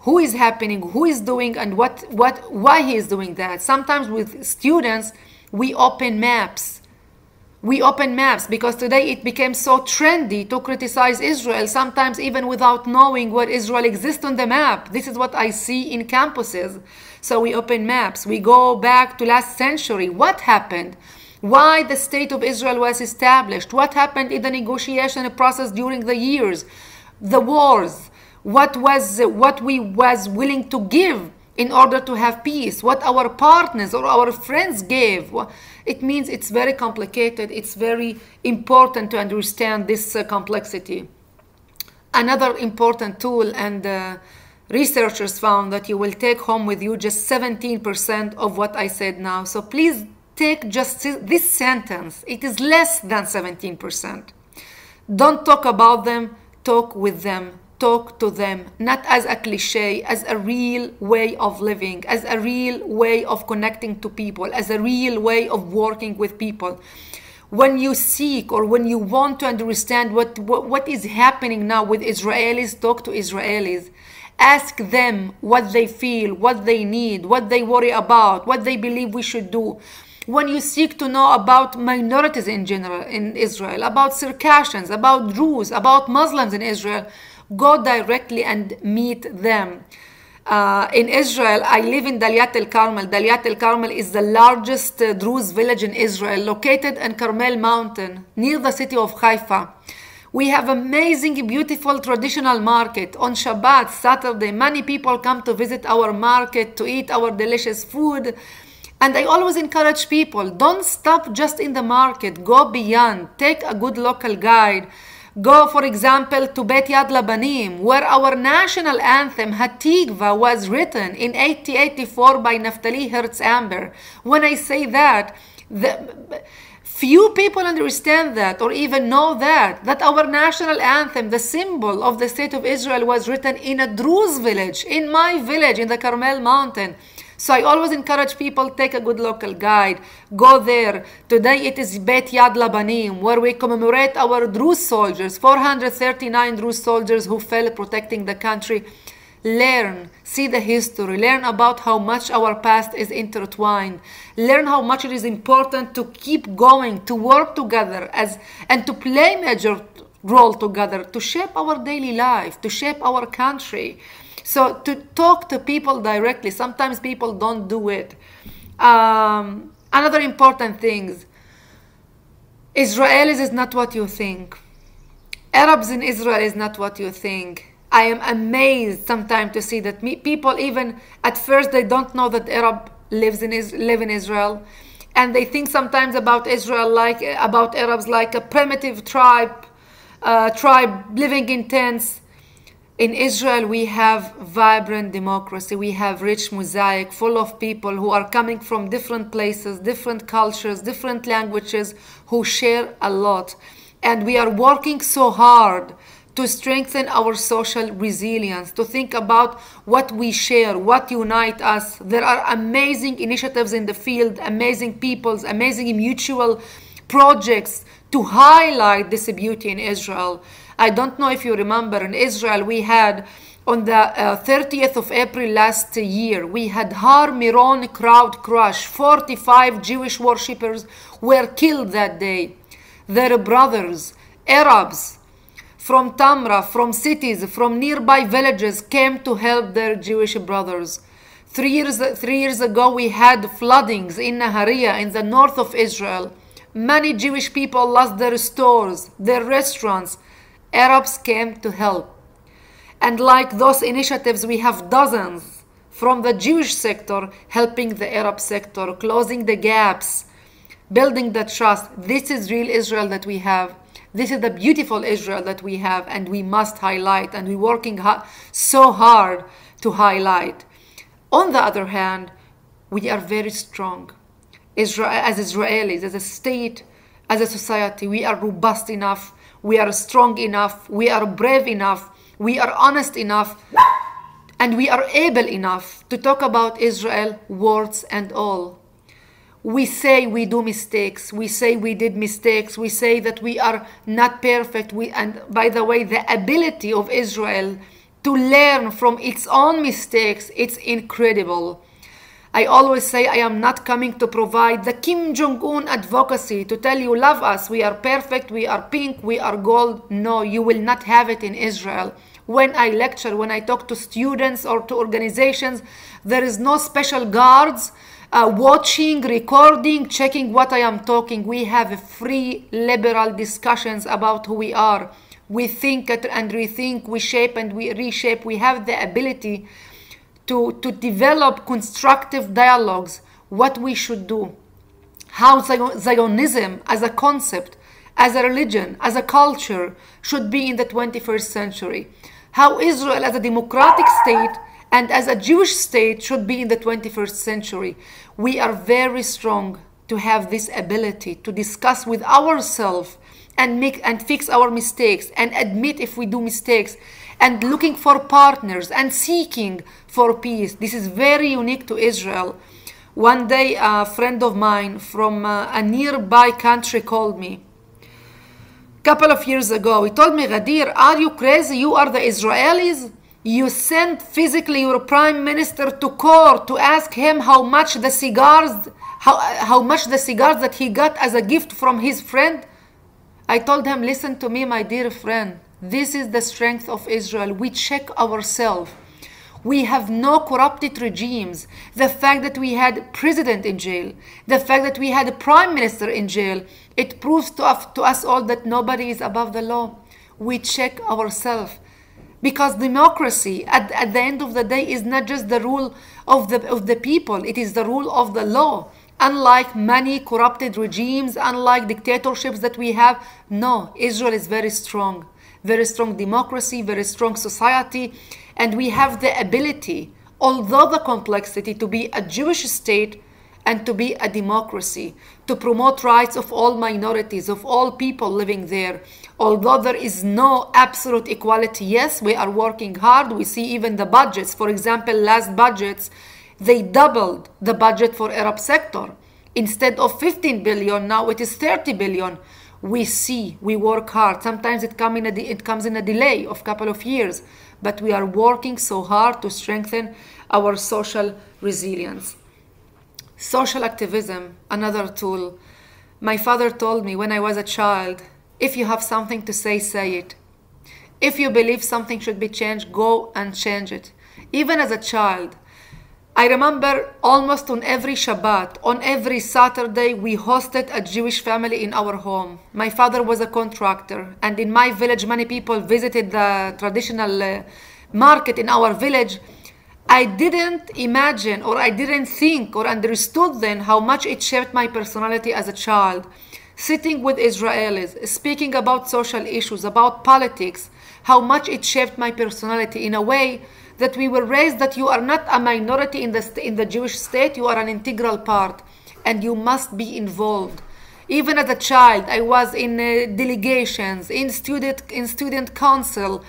Speaker 2: who is happening, who is doing, and what, what, why he is doing that. Sometimes with students, we open maps. We open maps because today it became so trendy to criticize Israel, sometimes even without knowing what Israel exists on the map. This is what I see in campuses. So we open maps. We go back to last century. What happened? Why the state of Israel was established? What happened in the negotiation process during the years? The wars what was what we was willing to give in order to have peace what our partners or our friends gave. It means it's very complicated. It's very important to understand this uh, complexity. Another important tool and uh, researchers found that you will take home with you just 17% of what i said now. So please take just this sentence. It is less than 17% don't talk about them. Talk with them talk to them not as a cliche as a real way of living as a real way of connecting to people as a real way of working with people. When you seek or when you want to understand what, what, what is happening now with israelis talk to israelis. Ask them what they feel what they need what they worry about what they believe we should do. When you seek to know about minorities in general in Israel, about Circassians, about Druze, about Muslims in Israel, go directly and meet them. Uh, in Israel, I live in Daliat el Carmel. Daliat el Carmel is the largest uh, Druze village in Israel, located in Carmel Mountain, near the city of Haifa. We have amazing, beautiful traditional market. On Shabbat, Saturday, many people come to visit our market to eat our delicious food. And I always encourage people don't stop just in the market, go beyond, take a good local guide. Go, for example, to Bet Yad Labanim, where our national anthem, Hatikva, was written in 1884 by Naftali Herz Imber. When I say that, the, few people understand that or even know that, that our national anthem, the symbol of the state of Israel, was written in a Druze village, in my village, in the Carmel Mountain. So I always encourage people take a good local guide, go there. Today it is Bet Yad Labanim, where we commemorate our Druze soldiers, 439 Druze soldiers who fell protecting the country. Learn, see the history, learn about how much our past is intertwined, learn how much it is important to keep going, to work together as and to play major role together to shape our daily life, to shape our country. So to talk to people directly, sometimes people don't do it. Um, another important thing, Israelis is not what you think. Arabs in Israel is not what you think. I am amazed sometimes to see that me, people even at first they don't know that Arab lives in live in Israel, and they think sometimes about Israel like about Arabs like a primitive tribe, uh, tribe living in tents. In Israel, we have vibrant democracy. We have rich mosaic full of people who are coming from different places, different cultures, different languages, who share a lot. And we are working so hard to strengthen our social resilience, to think about what we share, what unite us. There are amazing initiatives in the field, amazing peoples, amazing mutual projects to highlight this beauty in Israel. I don't know if you remember in Israel, we had on the uh, 30th of April last year, we had Har Miron crowd crush. 45 Jewish worshippers were killed that day. Their brothers, Arabs, from Tamra, from cities, from nearby villages came to help their Jewish brothers. Three years, three years ago, we had floodings in Nahariya in the north of Israel. Many Jewish people lost their stores, their restaurants. Arabs came to help. And like those initiatives, we have dozens from the Jewish sector helping the Arab sector, closing the gaps, building the trust. This is real Israel that we have. This is the beautiful Israel that we have, and we must highlight, and we're working ha- so hard to highlight. On the other hand, we are very strong. Israel, as Israelis, as a state, as a society, we are robust enough, we are strong enough, we are brave enough, we are honest enough, and we are able enough to talk about Israel, words and all. We say we do mistakes. We say we did mistakes. We say that we are not perfect. We and by the way the ability of israel to learn from its own mistakes it's incredible i always say i am not coming to provide the kim jong-un advocacy to tell you love us we are perfect we are pink we are gold no you will not have it in israel when i lecture when i talk to students or to organizations there is no special guards uh, watching, recording, checking what I am talking. We have free liberal discussions about who we are. We think and rethink, we shape and we reshape. We have the ability to, to develop constructive dialogues, what we should do, how Zionism as a concept, as a religion, as a culture should be in the 21st century, how Israel as a democratic state and as a Jewish state should be in the 21st century. We are very strong to have this ability to discuss with ourselves and make and fix our mistakes and admit if we do mistakes and looking for partners and seeking for peace. This is very unique to Israel. One day, a friend of mine from uh, a nearby country called me. Couple of years ago, he told me, Gadeer, are you crazy? You are the Israelis you sent physically your prime minister to court to ask him how much the cigars how, how much the cigars that he got as a gift from his friend i told him listen to me my dear friend this is the strength of israel. We check ourselves. We have no corrupted regimes. The fact that we had president in jail the fact that we had a prime minister in jail it proves to us, to us all that nobody is above the law. We check ourselves. Because democracy at, at the end of the day is not just the rule of the of the people. It is the rule of the law. Unlike many corrupted regimes unlike dictatorships that we have no israel is very strong very strong democracy very strong society and we have the ability although the complexity to be a jewish state and to be a democracy to promote rights of all minorities of all people living there. Although there is no absolute equality yes we are working hard. We see even the budgets. For example last budgets they doubled the budget for arab sector. Instead of 15 billion now it is 30 billion we see we work hard sometimes it, come in a it comes in a delay of couple of years but we are working so hard to strengthen our social resilience social activism another tool my father told me when i was a child If you have something to say, say it. If you believe something should be changed, go and change it. Even as a child, I remember almost on every Shabbat, on every Saturday, we hosted a Jewish family in our home. My father was a contractor, and in my village, many people visited the traditional uh, market in our village. I didn't imagine, or I didn't think, or understood then how much it shaped my personality as a child. Sitting with Israelis, speaking about social issues, about politics, how much it shaped my personality in a way that we were raised that you are not a minority in the, in the Jewish state, you are an integral part and you must be involved. Even as a child, I was in uh, delegations, in student, in student council,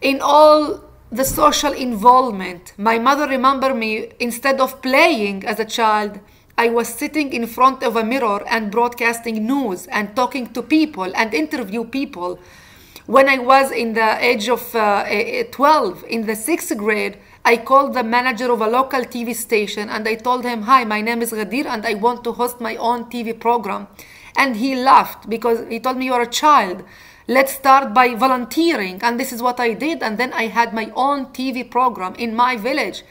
Speaker 2: in all the social involvement. My mother remember me, instead of playing as a child, I was sitting in front of a mirror and broadcasting news and talking to people and interview people when I was in the age of uh, 12, in the sixth grade, I called the manager of a local TV station and I told him, Hi, my name is Gadeer and I want to host my own TV program. And he laughed because he told me, You're a child. Let's start by volunteering. And this is what I did. And then I had my own TV program in my village.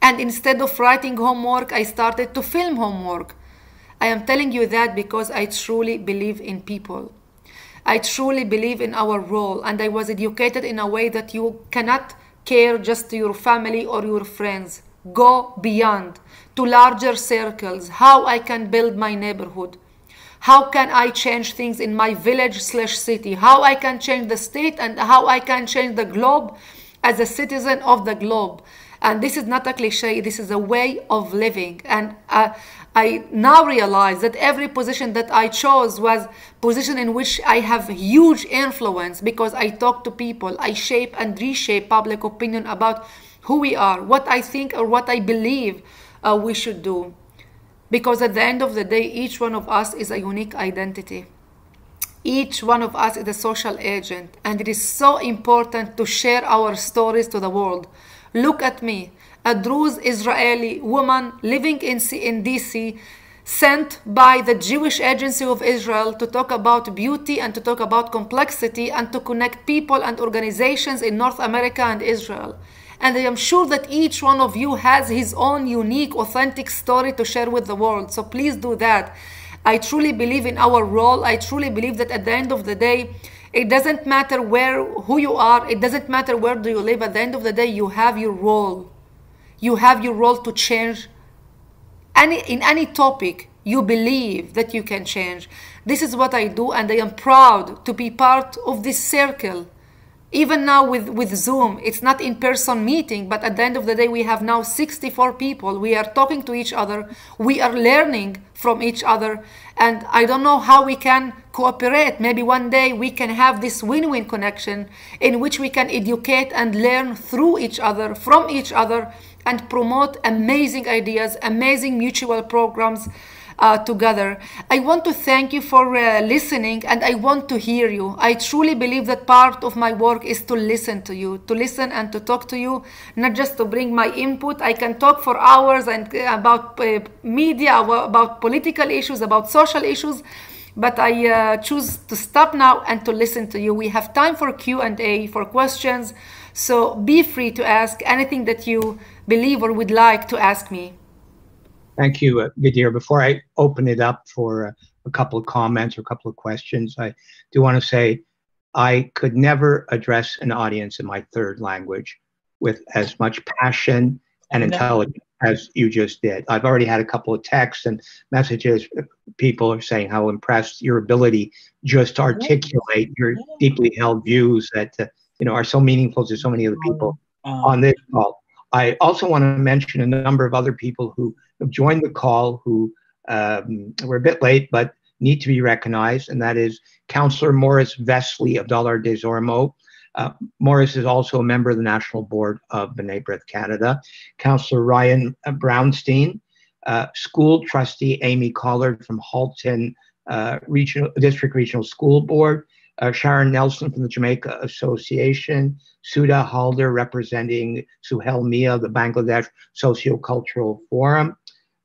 Speaker 2: And instead of writing homework, I started to film homework. I am telling you that because I truly believe in people. I truly believe in our role, and I was educated in a way that you cannot care just to your family or your friends. Go beyond to larger circles. How I can build my neighborhood. How can I change things in my village slash city? How I can change the state and how I can change the globe as a citizen of the globe. And this is not a cliche, this is a way of living. And uh, I now realize that every position that I chose was position in which I have huge influence because I talk to people, I shape and reshape public opinion about who we are, what I think or what I believe uh, we should do. Because at the end of the day, each one of us is a unique identity. Each one of us is a social agent, and it is so important to share our stories to the world. Look at me a Druze Israeli woman living in, in DC, sent by the Jewish Agency of Israel to talk about beauty and to talk about complexity and to connect people and organizations in North America and Israel. And I am sure that each one of you has his own unique, authentic story to share with the world. So please do that. I truly believe in our role. I truly believe that at the end of the day, it doesn't matter where who you are, it doesn't matter where do you live. At the end of the day, you have your role you have your role to change any in any topic you believe that you can change. This is what i do and i am proud to be part of this circle. Even now with, with zoom it's not in person meeting but at the end of the day we have now 64 people. We are talking to each other. We are learning from each other. And i don't know how we can cooperate. Maybe one day we can have this win-win connection in which we can educate and learn through each other from each other and promote amazing ideas, amazing mutual programs uh, together. I want to thank you for uh, listening and I want to hear you. I truly believe that part of my work is to listen to you, to listen and to talk to you, not just to bring my input. I can talk for hours and uh, about uh, media, about political issues, about social issues, but I uh, choose to stop now and to listen to you. We have time for Q&A, for questions. So be free to ask anything that you believe or would like to ask me.
Speaker 1: Thank you, uh, Gadeer. Before I open it up for uh, a couple of comments or a couple of questions, I do want to say I could never address an audience in my third language with as much passion and intelligence no. as you just did. I've already had a couple of texts and messages. People are saying how impressed your ability just to articulate your deeply held views that uh, you know are so meaningful to so many of the people um, on this call. I also want to mention a number of other people who have joined the call who um, were a bit late but need to be recognized, and that is Councillor Morris Vesely of Dollard des Ormeaux. Uh, Morris is also a member of the National Board of B'nai B'rith Canada. Councillor Ryan Brownstein, uh, school trustee Amy Collard from Halton uh, Regional District Regional School Board, uh, Sharon Nelson from the Jamaica Association, Sudha Halder representing Suhail Mia, the Bangladesh Sociocultural Forum.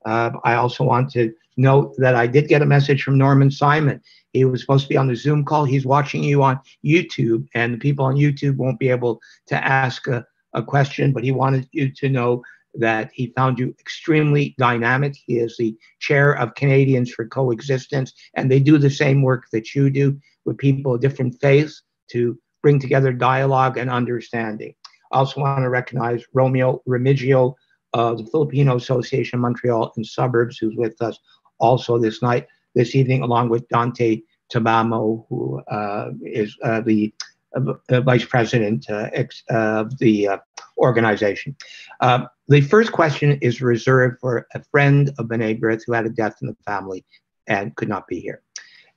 Speaker 1: Uh, I also want to note that I did get a message from Norman Simon. He was supposed to be on the Zoom call. He's watching you on YouTube, and the people on YouTube won't be able to ask a, a question, but he wanted you to know that he found you extremely dynamic. He is the chair of Canadians for Coexistence, and they do the same work that you do with people of different faiths to bring together dialogue and understanding. I also want to recognize Romeo Remigio of the Filipino Association Montreal and Suburbs, who's with us also this night, this evening, along with Dante Tabamo, who uh, is uh, the uh, vice president uh, of the uh, organization. Um, the first question is reserved for a friend of B'nai B'rith who had a death in the family and could not be here.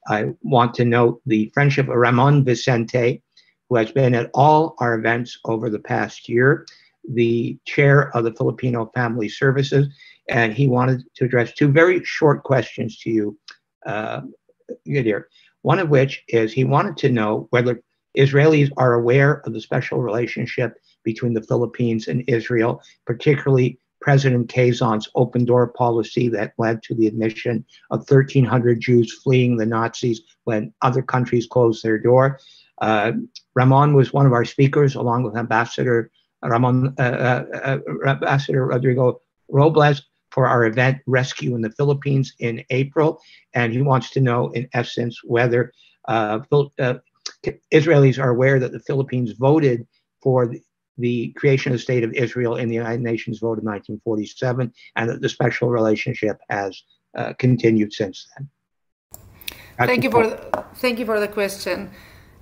Speaker 1: I want to note the friendship of Ramon Vicente, who has been at all our events over the past year, the chair of the Filipino Family Services, and he wanted to address two very short questions to you, uh, One of which is he wanted to know whether Israelis are aware of the special relationship between the Philippines and Israel, particularly President Quezon's open door policy that led to the admission of 1,300 Jews fleeing the Nazis when other countries closed their door. Uh, Ramon was one of our speakers, along with Ambassador Ramon, uh, uh, uh Ambassador Rodrigo Robles, for our event Rescue in the Philippines in April, and he wants to know, in essence, whether uh, uh, Israelis are aware that the Philippines voted for the creation of the state of Israel in the United Nations vote of 1947, and that the special relationship has uh, continued since then.
Speaker 2: That's thank you for the, thank you for the question.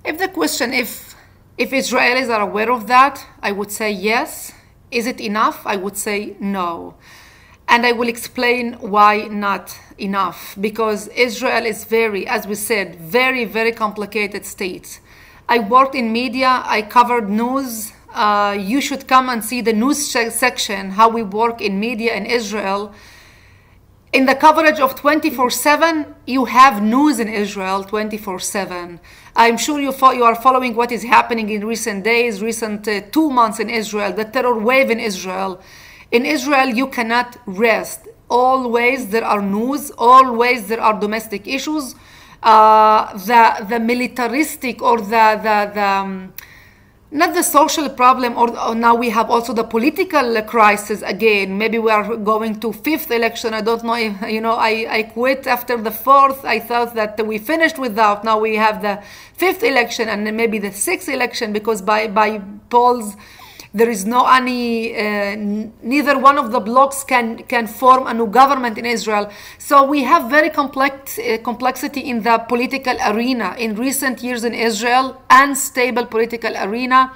Speaker 2: If the question if if Israelis are aware of that, I would say yes. Is it enough? I would say no. And I will explain why not enough. Because Israel is very, as we said, very, very complicated state. I worked in media, I covered news. Uh, you should come and see the news section, how we work in media in Israel. In the coverage of 24 7, you have news in Israel 24 7. I'm sure you, you are following what is happening in recent days, recent uh, two months in Israel, the terror wave in Israel. In Israel, you cannot rest. Always there are news, always there are domestic issues. Uh, the, the militaristic or the, the, the um, not the social problem or, or, now we have also the political crisis again. Maybe we are going to fifth election. I don't know if, you know I, I quit after the fourth. I thought that we finished without. Now we have the fifth election and maybe the sixth election because by by polls there is no any uh, neither one of the blocks can can form a new government in Israel. So we have very complex uh, complexity in the political arena in recent years in Israel unstable political arena.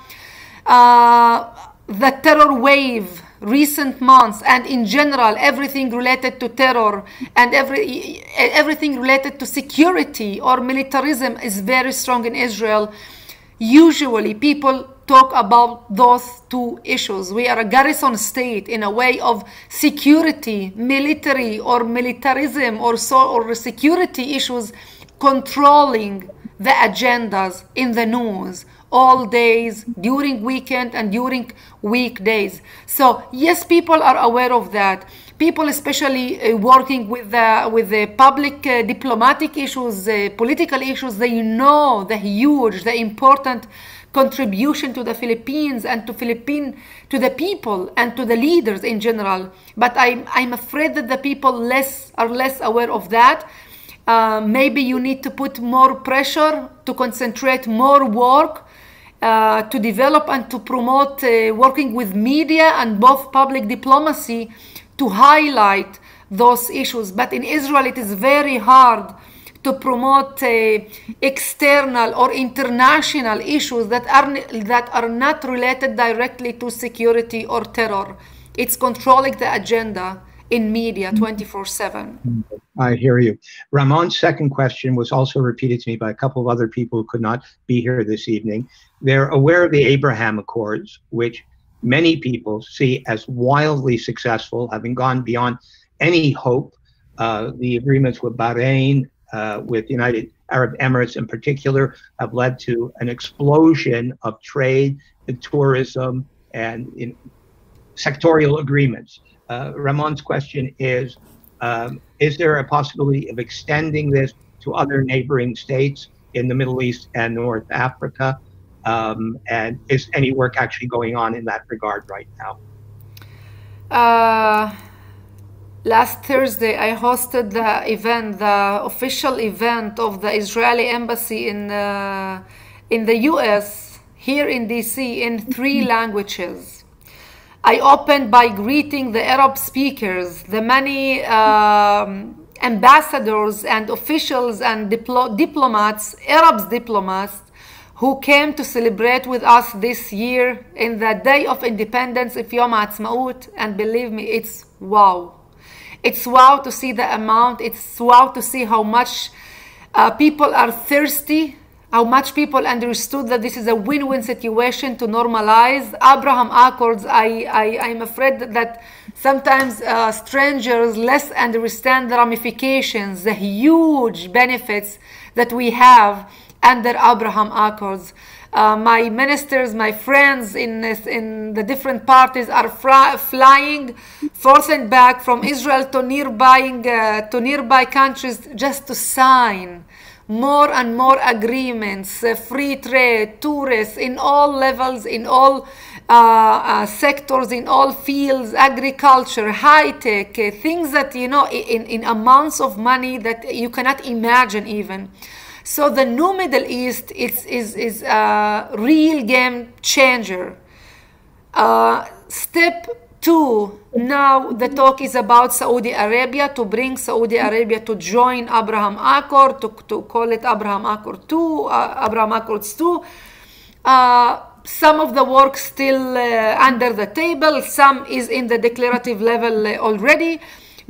Speaker 2: Uh, the terror wave recent months and in general everything related to terror and every everything related to security or militarism is very strong in Israel usually people talk about those two issues. We are a garrison state in a way of security, military or militarism or so or security issues controlling the agendas in the news all days during weekend and during weekdays so yes people are aware of that people especially uh, working with the with the public uh, diplomatic issues uh, political issues they know the huge the important contribution to the Philippines and to Philippine to the people and to the leaders in general. But I'm I'm afraid that the people less are less aware of that. Uh, maybe you need to put more pressure to concentrate more work uh, to develop and to promote uh, working with media and both public diplomacy to highlight those issues. But in Israel, it is very hard to promote uh, external or international issues that are that are not related directly to security or terror. It's controlling the agenda in media 24/7.
Speaker 1: I hear you. Ramon's second question was also repeated to me by a couple of other people who could not be here this evening. They're aware of the Abraham Accords, which many people see as wildly successful, having gone beyond any hope. Uh, the agreements with Bahrain, uh, with the United Arab Emirates in particular have led to an explosion of trade and tourism and in sectorial agreements. Uh, Ramon's question is Um, is there a possibility of extending this to other neighboring states in the Middle East and North Africa? Um, and is any work actually going on in that regard right now?
Speaker 2: Uh, last Thursday, I hosted the event, the official event of the Israeli embassy in uh, in the U.S. here in D.C. in three languages. I opened by greeting the Arab speakers, the many um, ambassadors and officials and diplo- diplomats, Arabs diplomats, who came to celebrate with us this year in the Day of Independence of Yom Ha'atzmaut. And believe me, it's wow. It's wow to see the amount. It's wow to see how much uh, people are thirsty how much people understood that this is a win-win situation to normalize abraham accords i, I i'm afraid that sometimes uh, strangers less understand the ramifications the huge benefits that we have under abraham accords uh, my ministers, my friends in this, in the different parties are flying forth and back from Israel to nearby uh, to nearby countries just to sign more and more agreements, uh, free trade, tourists in all levels, in all uh, uh, sectors, in all fields, agriculture, high tech, uh, things that, you know, in, in amounts of money that you cannot imagine even. So the new Middle East is, is, is a real game changer. Uh, step Two, now the talk is about Saudi Arabia to bring Saudi Arabia to join Abraham Accord, to, to call it Abraham Accord 2, uh, Abraham Accords 2. Uh, some of the work still uh, under the table, some is in the declarative level uh, already.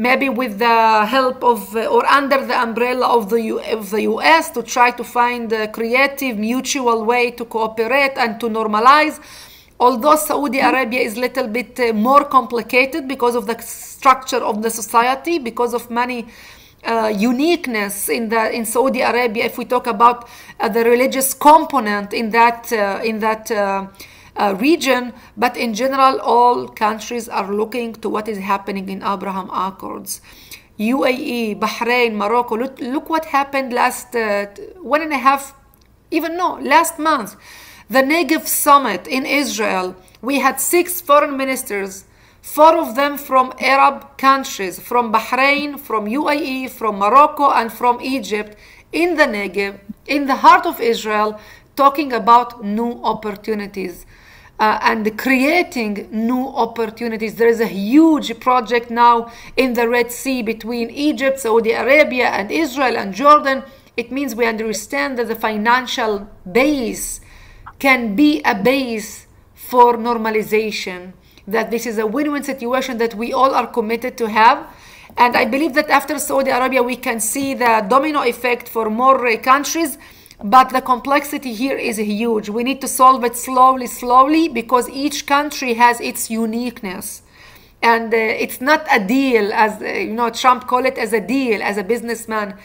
Speaker 2: Maybe with the help of uh, or under the umbrella of the, U of the US to try to find a creative, mutual way to cooperate and to normalize although Saudi Arabia is a little bit uh, more complicated because of the structure of the society, because of many uh, uniqueness in the in Saudi Arabia. If we talk about uh, the religious component in that uh, in that uh, uh, region, but in general, all countries are looking to what is happening in Abraham Accords. UAE, Bahrain, Morocco. Look, look what happened last one and a half, even no, last month the Negev summit in Israel, we had six foreign ministers, four of them from Arab countries, from Bahrain, from UAE, from Morocco, and from Egypt in the Negev, in the heart of Israel, talking about new opportunities. Uh, and creating new opportunities. There is a huge project now in the Red Sea between Egypt, Saudi Arabia, and Israel and Jordan. It means we understand that the financial base can be a base for normalization, that this is a win win situation that we all are committed to have. And I believe that after Saudi Arabia, we can see the domino effect for more countries. But the complexity here is huge. We need to solve it slowly, slowly, because each country has its uniqueness. And uh, it's not a deal, as uh, you know, Trump call it as a deal, as a businessman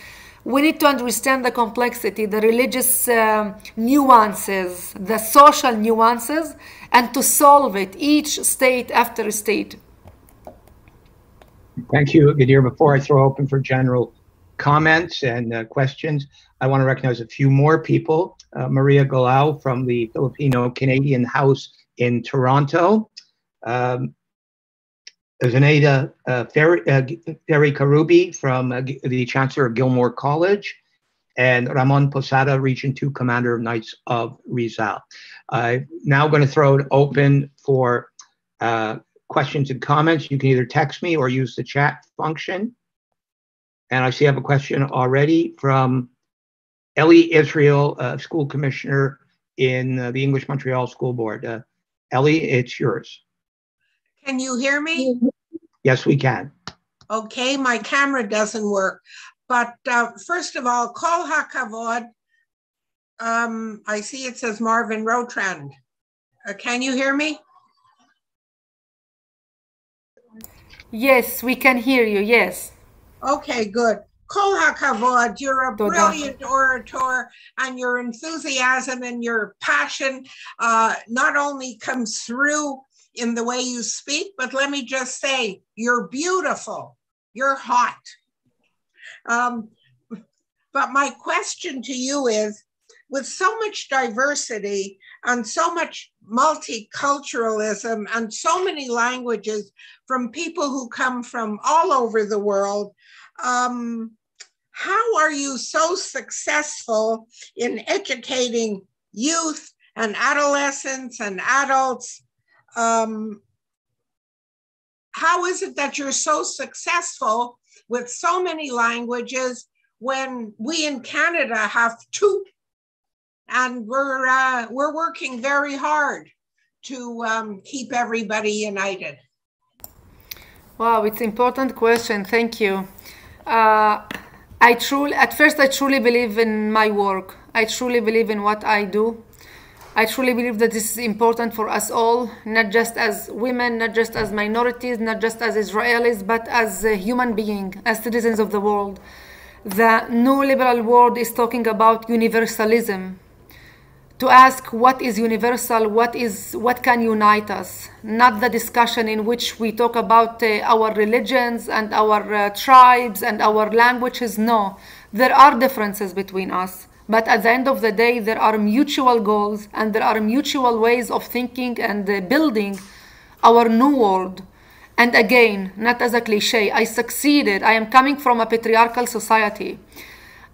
Speaker 2: we need to understand the complexity, the religious uh, nuances, the social nuances, and to solve it each state after state.
Speaker 1: Thank you, Gadeer. Before I throw open for general comments and uh, questions, I want to recognize a few more people. Uh, Maria Golau from the Filipino Canadian House in Toronto. Um, Zenaida uh, Ferry, uh, Karubi from uh, the Chancellor of Gilmore College, and Ramon Posada, Region 2 Commander of Knights of Rizal. I'm now going to throw it open for uh, questions and comments. You can either text me or use the chat function. And I see I have a question already from Ellie Israel, uh, School Commissioner in uh, the English Montreal School Board. Uh, Ellie, it's yours.
Speaker 5: Can you hear me?
Speaker 1: Yes, we can.
Speaker 5: Okay, my camera doesn't work. But uh, first of all, Kol HaKavod. Um, I see it says Marvin Rotrand. Uh, can you hear me?
Speaker 2: Yes, we can hear you. Yes.
Speaker 5: Okay, good. Kol HaKavod, you're a brilliant orator, and your enthusiasm and your passion uh, not only comes through in the way you speak, but let me just say, you're beautiful. You're hot. Um, but my question to you is with so much diversity and so much multiculturalism and so many languages from people who come from all over the world, um, how are you so successful in educating youth and adolescents and adults? Um, how is it that you're so successful with so many languages when we in Canada have two and we're uh, we're working very hard to um, keep everybody united.
Speaker 2: Wow, it's important question. Thank you. Uh, I truly, at first, I truly believe in my work. I truly believe in what I do. I truly believe that this is important for us all, not just as women, not just as minorities, not just as Israelis, but as a human being, as citizens of the world. The new liberal world is talking about universalism, to ask what is universal, what is what can unite us, not the discussion in which we talk about uh, our religions and our uh, tribes and our languages. No, there are differences between us, but at the end of the day, there are mutual goals and there are mutual ways of thinking and uh, building our new world. And again, not as a cliche, I succeeded. I am coming from a patriarchal society.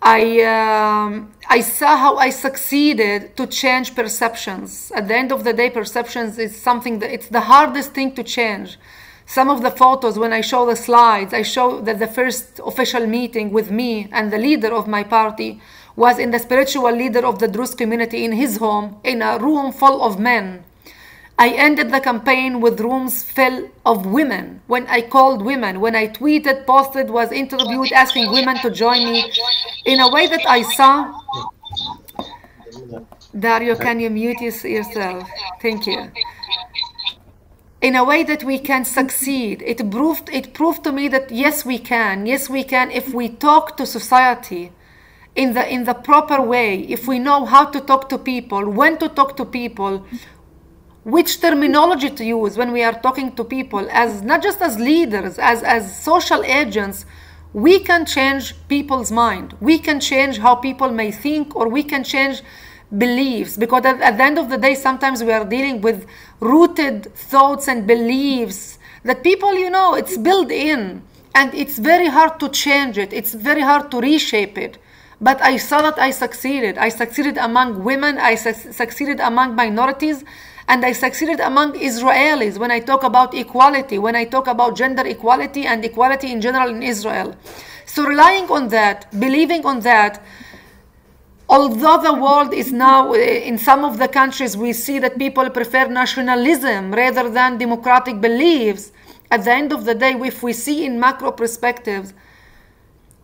Speaker 2: I, um, I saw how I succeeded to change perceptions. At the end of the day, perceptions is something that it's the hardest thing to change. Some of the photos, when I show the slides, I show that the first official meeting with me and the leader of my party was in the spiritual leader of the Druze community in his home, in a room full of men. I ended the campaign with rooms full of women. When I called women, when I tweeted, posted, was interviewed, asking women to join me in a way that I saw. Dario, can you mute yourself? Thank you. In a way that we can succeed. It proved, it proved to me that yes, we can. Yes, we can if we talk to society in the, in the proper way, if we know how to talk to people, when to talk to people, which terminology to use when we are talking to people as not just as leaders as as social agents we can change people's mind. We can change how people may think or we can change beliefs because at, at the end of the day sometimes we are dealing with rooted thoughts and beliefs that people you know it's built in and it's very hard to change it. It's very hard to reshape it. But i saw that i succeeded. I succeeded among women. I su- succeeded among minorities and I succeeded among Israelis when I talk about equality, when I talk about gender equality and equality in general in Israel. So relying on that, believing on that, although the world is now eh, in some of the countries we see that people prefer nationalism rather than democratic beliefs at the end of the day if we see in macro perspectives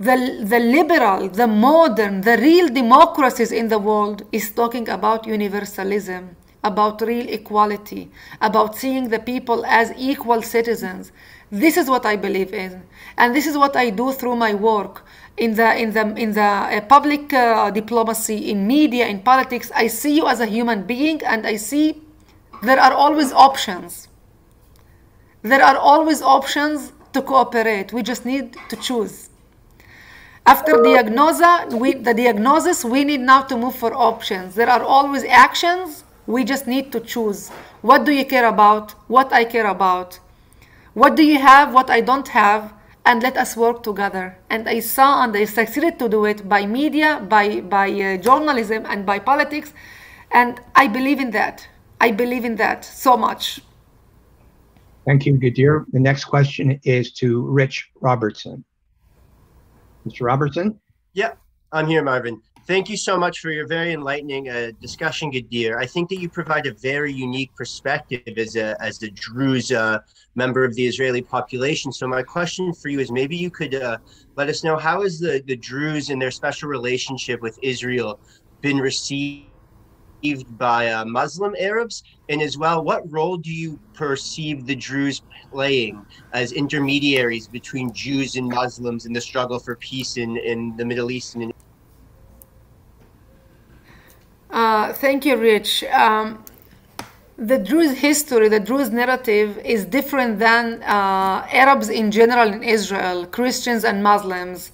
Speaker 2: the, the liberal the modern the real democracies in the world is talking about universalism about real equality, about seeing the people as equal citizens. This is what I believe in, and this is what I do through my work in the in the in the uh, public uh, diplomacy, in media, in politics. I see you as a human being, and I see there are always options. There are always options to cooperate. We just need to choose. After diagnosis, we, the diagnosis, we need now to move for options. There are always actions we just need to choose. What do you care about? What I care about? What do you have? What I don't have? And let us work together. And I saw and I succeeded to do it by media, by, by uh, journalism, and by politics. And I believe in that. I believe in that so much.
Speaker 1: Thank you, Gadeer. The next question is to Rich Robertson. Mr. Robertson?
Speaker 7: Yeah, I'm here, Marvin. Thank you so much for your very enlightening uh, discussion, Gadeer. I think that you provide a very unique perspective as a as the Druze uh, member of the Israeli population. So my question for you is maybe you could uh, let us know how has the the Druze and their special relationship with Israel been received by uh, Muslim Arabs, and as well, what role do you perceive the Druze playing as intermediaries between Jews and Muslims in the struggle for peace in in the Middle East and in
Speaker 2: uh, thank you, Rich. Um, the Druze history, the Druze narrative is different than uh, Arabs in general in Israel, Christians and Muslims.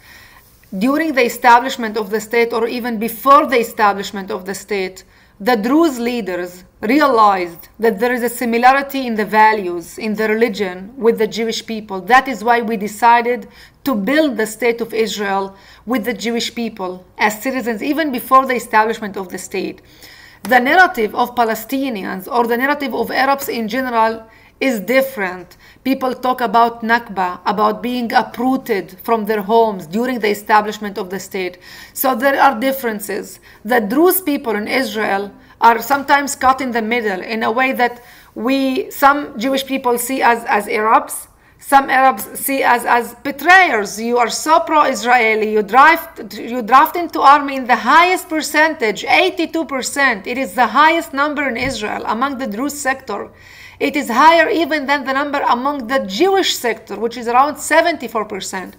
Speaker 2: During the establishment of the state, or even before the establishment of the state, the Druze leaders realized that there is a similarity in the values, in the religion with the Jewish people. That is why we decided to build the state of Israel with the Jewish people as citizens, even before the establishment of the state. The narrative of Palestinians or the narrative of Arabs in general is different. People talk about Nakba, about being uprooted from their homes during the establishment of the state. So there are differences. The Druze people in Israel are sometimes caught in the middle in a way that we, some Jewish people see as, as Arabs, some Arabs see as, as betrayers. You are so pro-Israeli. You draft, you draft into army in the highest percentage, 82%. It is the highest number in Israel among the Druze sector. It is higher even than the number among the Jewish sector, which is around 74%.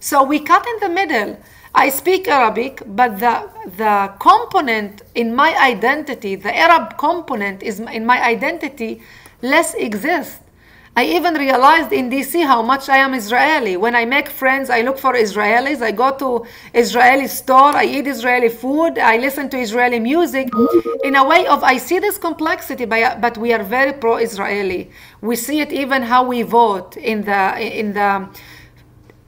Speaker 2: So we cut in the middle. I speak Arabic, but the, the component in my identity, the Arab component is in my identity, less exists. I even realized in DC how much I am Israeli. When I make friends, I look for Israelis. I go to Israeli store. I eat Israeli food. I listen to Israeli music. In a way of I see this complexity, but we are very pro-Israeli. We see it even how we vote in the in the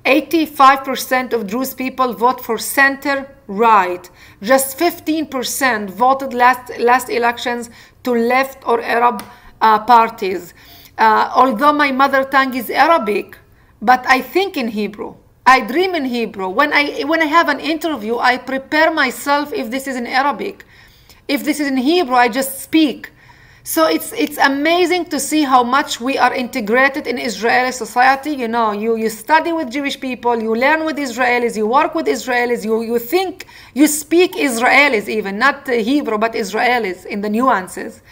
Speaker 2: 85% of Druze people vote for center right. Just 15% voted last last elections to left or Arab uh, parties. Uh, although my mother tongue is Arabic, but I think in Hebrew. I dream in Hebrew. When I when I have an interview, I prepare myself if this is in Arabic. If this is in Hebrew, I just speak. So it's it's amazing to see how much we are integrated in Israeli society. You know, you, you study with Jewish people, you learn with Israelis, you work with Israelis, you, you think, you speak Israelis even, not Hebrew, but Israelis in the nuances.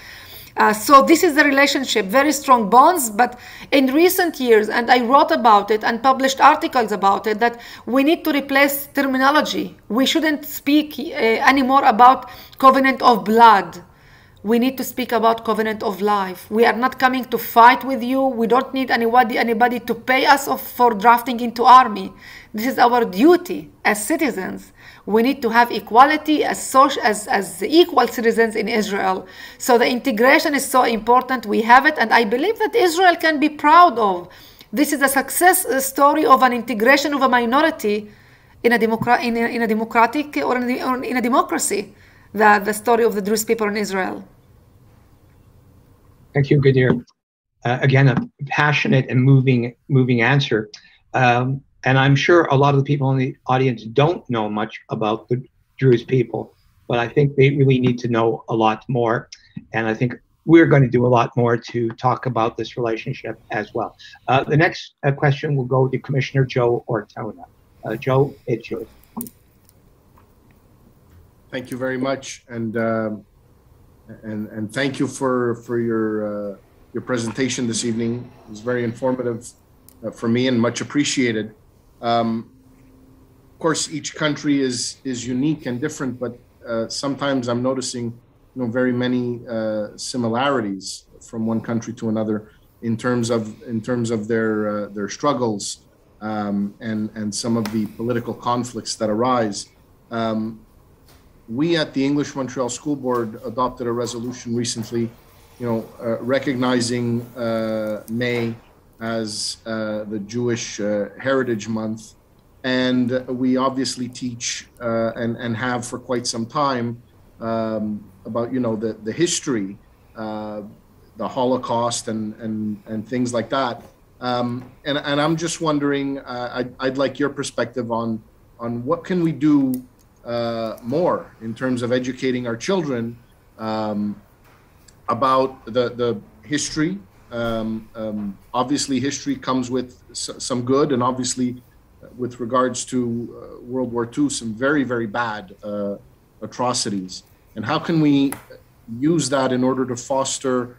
Speaker 2: Uh, so this is the relationship, very strong bonds. But in recent years, and I wrote about it and published articles about it, that we need to replace terminology. We shouldn't speak uh, anymore about covenant of blood. We need to speak about covenant of life. We are not coming to fight with you. We don't need anybody anybody to pay us for drafting into army. This is our duty as citizens we need to have equality as, social, as, as equal citizens in Israel. So the integration is so important. We have it, and I believe that Israel can be proud of. This is a success story of an integration of a minority in a, democra- in a, in a democratic or in, a, or in a democracy. The, the story of the Druze people in Israel.
Speaker 1: Thank you, Gadeer. Uh, again, a passionate and moving, moving answer. Um, and I'm sure a lot of the people in the audience don't know much about the Druze people, but I think they really need to know a lot more. And I think we're going to do a lot more to talk about this relationship as well. Uh, the next uh, question will go to Commissioner Joe Ortona. Uh, Joe, it's yours.
Speaker 8: Thank you very much, and um, and and thank you for for your uh, your presentation this evening. It was very informative uh, for me and much appreciated. Um, of course, each country is is unique and different, but uh, sometimes I'm noticing, you know, very many uh, similarities from one country to another in terms of in terms of their uh, their struggles um, and and some of the political conflicts that arise. Um, we at the English Montreal School Board adopted a resolution recently, you know, uh, recognizing uh, May as uh, the Jewish uh, Heritage Month. And we obviously teach uh, and, and have for quite some time um, about, you know, the, the history, uh, the Holocaust and, and, and things like that. Um, and, and I'm just wondering, uh, I'd, I'd like your perspective on, on what can we do uh, more in terms of educating our children um, about the, the history um, um, obviously, history comes with some good, and obviously, uh, with regards to uh, World War II, some very, very bad uh, atrocities. And how can we use that in order to foster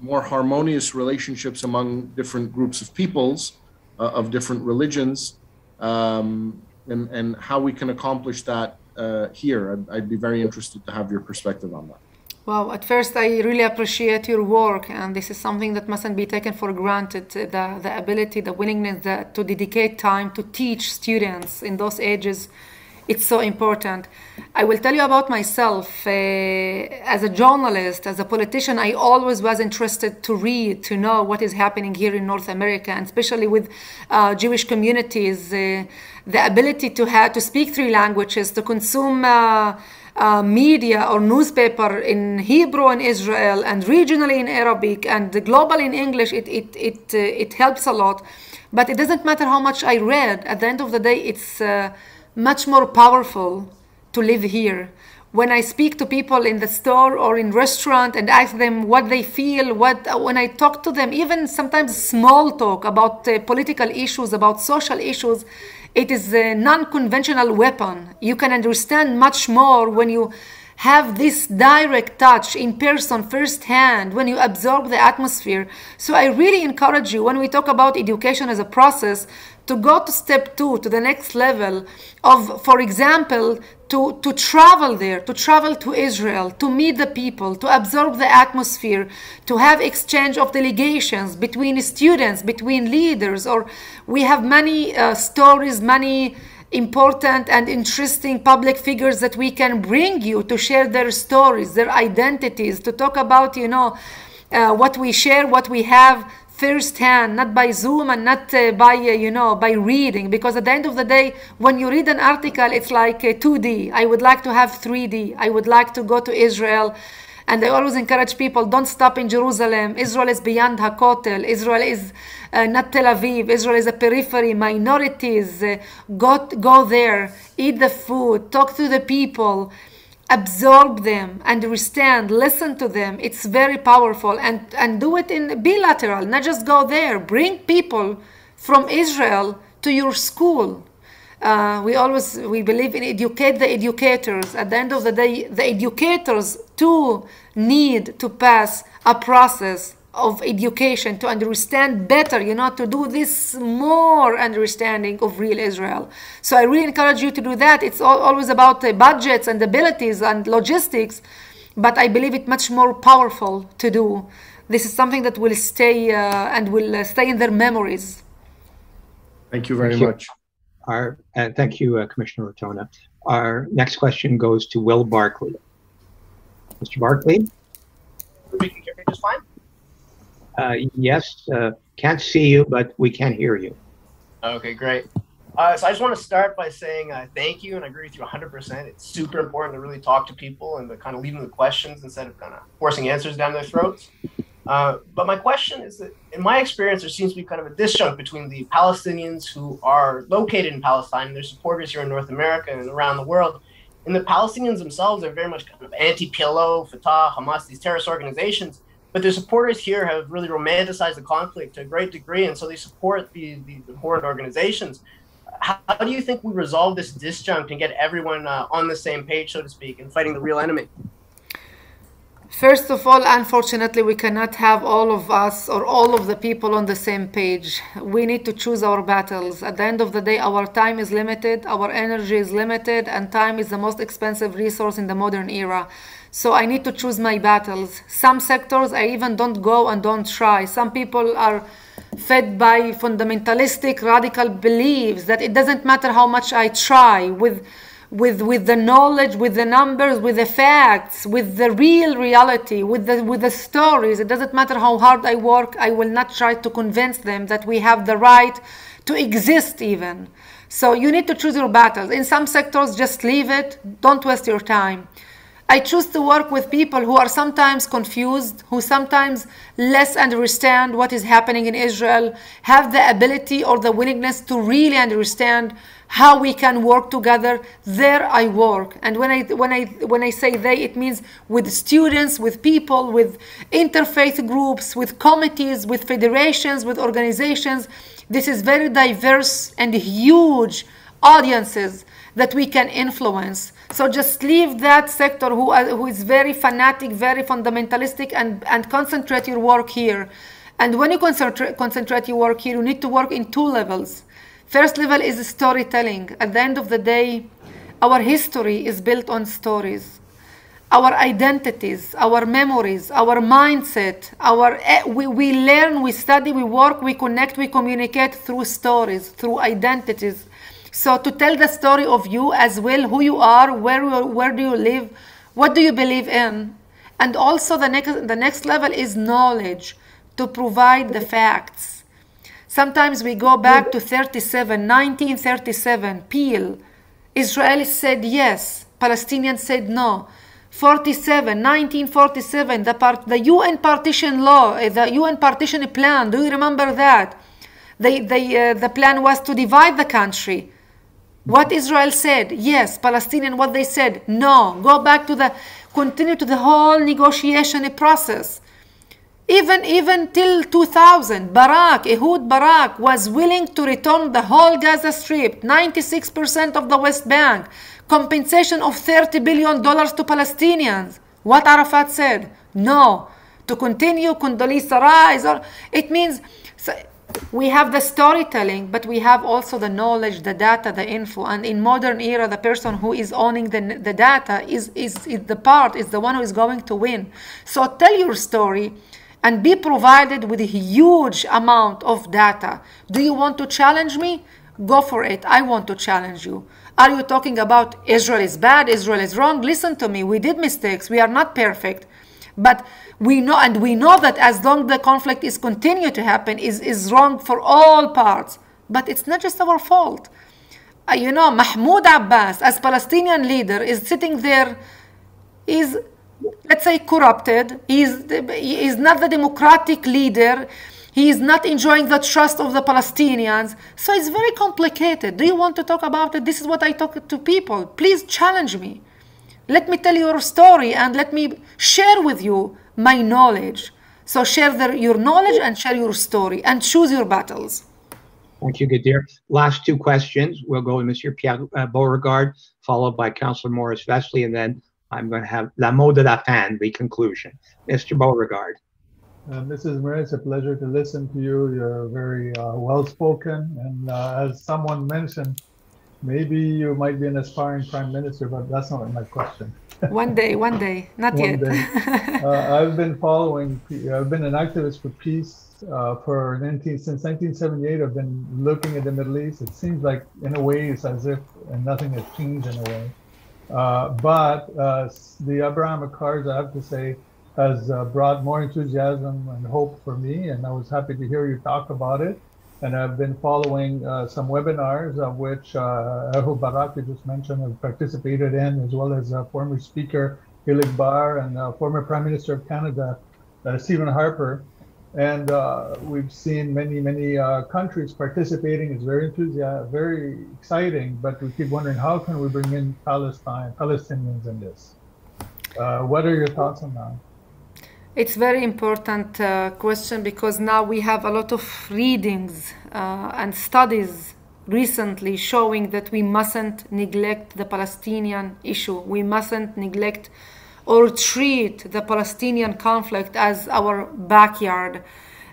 Speaker 8: more harmonious relationships among different groups of peoples uh, of different religions, um, and, and how we can accomplish that uh, here? I'd, I'd be very interested to have your perspective on that.
Speaker 2: Wow, at first, I really appreciate your work, and this is something that mustn't be taken for granted the, the ability, the willingness to dedicate time to teach students in those ages. It's so important. I will tell you about myself. Uh, as a journalist, as a politician, I always was interested to read, to know what is happening here in North America, and especially with uh, Jewish communities. Uh, the ability to have to speak three languages, to consume uh, media or newspaper in Hebrew in Israel and regionally in Arabic and globally in English, it, it, it, uh, it helps a lot. But it doesn't matter how much I read. At the end of the day, it's uh, much more powerful to live here. When I speak to people in the store or in restaurant and ask them what they feel, what when I talk to them, even sometimes small talk about uh, political issues, about social issues, it is a non-conventional weapon. You can understand much more when you have this direct touch in person, firsthand, when you absorb the atmosphere. So I really encourage you when we talk about education as a process to go to step two, to the next level of, for example, to, to travel there, to travel to Israel, to meet the people, to absorb the atmosphere, to have exchange of delegations between students, between leaders, or we have many uh, stories, many important and interesting public figures that we can bring you to share their stories, their identities, to talk about, you know, uh, what we share, what we have firsthand, not by Zoom and not uh, by, uh, you know, by reading. Because at the end of the day, when you read an article, it's like 2D. I would like to have 3D. I would like to go to Israel. And I always encourage people, don't stop in Jerusalem. Israel is beyond Hakotel. Israel is uh, not Tel Aviv. Israel is a periphery, minorities. Uh, go, go there, eat the food, talk to the people absorb them understand listen to them. It's very powerful. And and do it in bilateral not just go there. Bring people from israel to your school. Uh, we always we believe in educate the educators. At the end of the day the educators too need to pass a process of education to understand better, you know, to do this more understanding of real Israel. So I really encourage you to do that. It's all, always about uh, budgets and abilities and logistics, but I believe it much more powerful to do. This is something that will stay uh, and will uh, stay in their memories.
Speaker 8: Thank you very
Speaker 1: Thank you.
Speaker 8: much.
Speaker 1: Our, uh, thank you, uh, Commissioner Ortona. Our next question goes to Will Barkley. Mr. Barkley?
Speaker 9: We can hear me just fine.
Speaker 1: Uh, yes, uh, can't see you, but we can hear you.
Speaker 9: Okay, great. Uh, so I just want to start by saying uh, thank you, and I agree with you 100%. It's super important to really talk to people and to kind of leave them with questions instead of kind of forcing answers down their throats. Uh, but my question is that, in my experience, there seems to be kind of a disjunct between the Palestinians who are located in Palestine and their supporters here in North America and around the world. And the Palestinians themselves are very much kind of anti-PLO, Fatah, Hamas, these terrorist organizations but the supporters here have really romanticized the conflict to a great degree, and so they support the, the, the horrid organizations. How, how, do you think we resolve this disjunct and get everyone uh, on the same page, so to speak, and fighting the real enemy?
Speaker 2: First of all, unfortunately, we cannot have all of us or all of the people on the same page. We need to choose our battles. At the end of the day, our time is limited, our energy is limited, and time is the most expensive resource in the modern era. So I need to choose my battles. Some sectors I even don't go and don't try. Some people are fed by fundamentalistic radical beliefs that it doesn't matter how much I try with with with the knowledge with the numbers with the facts with the real reality with the with the stories. It doesn't matter how hard i work i will not try to convince them that we have the right to exist even. So you need to choose your battles. In some sectors just leave it. Don't waste your time I choose to work with people who are sometimes confused, who sometimes less understand what is happening in Israel, have the ability or the willingness to really understand how we can work together. There I work. And when I when I when I say they, it means with students, with people, with interfaith groups, with committees, with federations, with organizations. This is very diverse and huge audiences that we can influence. So just leave that sector who, who is very fanatic, very fundamentalistic, and, and concentrate your work here. And when you concentrate, concentrate your work here, you need to work in two levels. First level is storytelling. At the end of the day, our history is built on stories. our identities, our memories, our mindset, our eh, we, we learn, we study, we work, we connect, we communicate through stories, through identities. So to tell the story of you as well, who you are, where where do you live, what do you believe in, and also the next the next level is knowledge to provide the facts. Sometimes we go back to 37, 1937, Peel. Israelis said yes, Palestinians said no. 47, 1947, the, part, the UN partition law, uh, the UN partition plan, do you remember that? They, they, uh, the plan was to divide the country. What Israel said, yes. Palestinian, what they said, no. Go back to the, continue to the whole negotiation process. Even, even till 2000, Barak, Ehud Barak was willing to return the whole Gaza Strip, 96% of the West Bank, compensation of 30 billion dollars to Palestinians. What Arafat said? No. To continue Condoleezza Rice, it means we have the storytelling, but we have also the knowledge, the data, the info. And in modern era, the person who is owning the, the data is, is, is the part, is the one who is going to win. So tell your story and be provided with a huge amount of data. Do you want to challenge me? Go for it. I want to challenge you. Are you talking about Israel is bad, Israel is wrong? Listen to me. We did mistakes. We are not perfect. But we know, and we know that as long the conflict is continue to happen, is, is wrong for all parts. But it's not just our fault. Uh, you know, Mahmoud Abbas, as Palestinian leader, is sitting there, is, let's say, corrupted. He's, he's not the democratic leader. He is not enjoying the trust of the Palestinians. So it's very complicated. Do you want to talk about it? This is what I talk to people. Please challenge me. Let me tell your story and let me share with you my knowledge. So share the, your knowledge and share your story and choose your battles.
Speaker 1: Thank you, Gadeer. Last two questions. We'll go with Monsieur Pierre uh, Beauregard, followed by Councillor Morris Vesely, and then I'm going to have la Mode de la fin, the conclusion. Mr. Beauregard.
Speaker 10: Uh, Mrs. Murray, it's a pleasure to listen to you. You're very uh, well spoken. And uh, as someone mentioned, maybe you might be an aspiring prime minister, but that's not my question.
Speaker 2: one day, one day, not one yet.
Speaker 10: Day. Uh, I've been following, I've been an activist for peace uh, for 19, since 1978. I've been looking at the Middle East. It seems like, in a way, it's as if nothing has changed in a way. Uh, but the Abraham Accords, I have to say, has uh, brought more enthusiasm and hope for me, and I was happy to hear you talk about it. And I've been following uh, some webinars of which uh, Ehud Barak, you just mentioned, have participated in, as well as uh, former Speaker Hilik Bar and uh, former Prime Minister of Canada, uh, Stephen Harper. And uh, we've seen many, many countries participating. It's very enthusiastic, very exciting, but we keep wondering how can we bring in Palestine, Palestinians in this? what are your thoughts on that?
Speaker 2: It's very important uh, question because now we have a lot of readings uh, and studies recently showing that we mustn't neglect the Palestinian issue. We mustn't neglect or treat the Palestinian conflict as our backyard.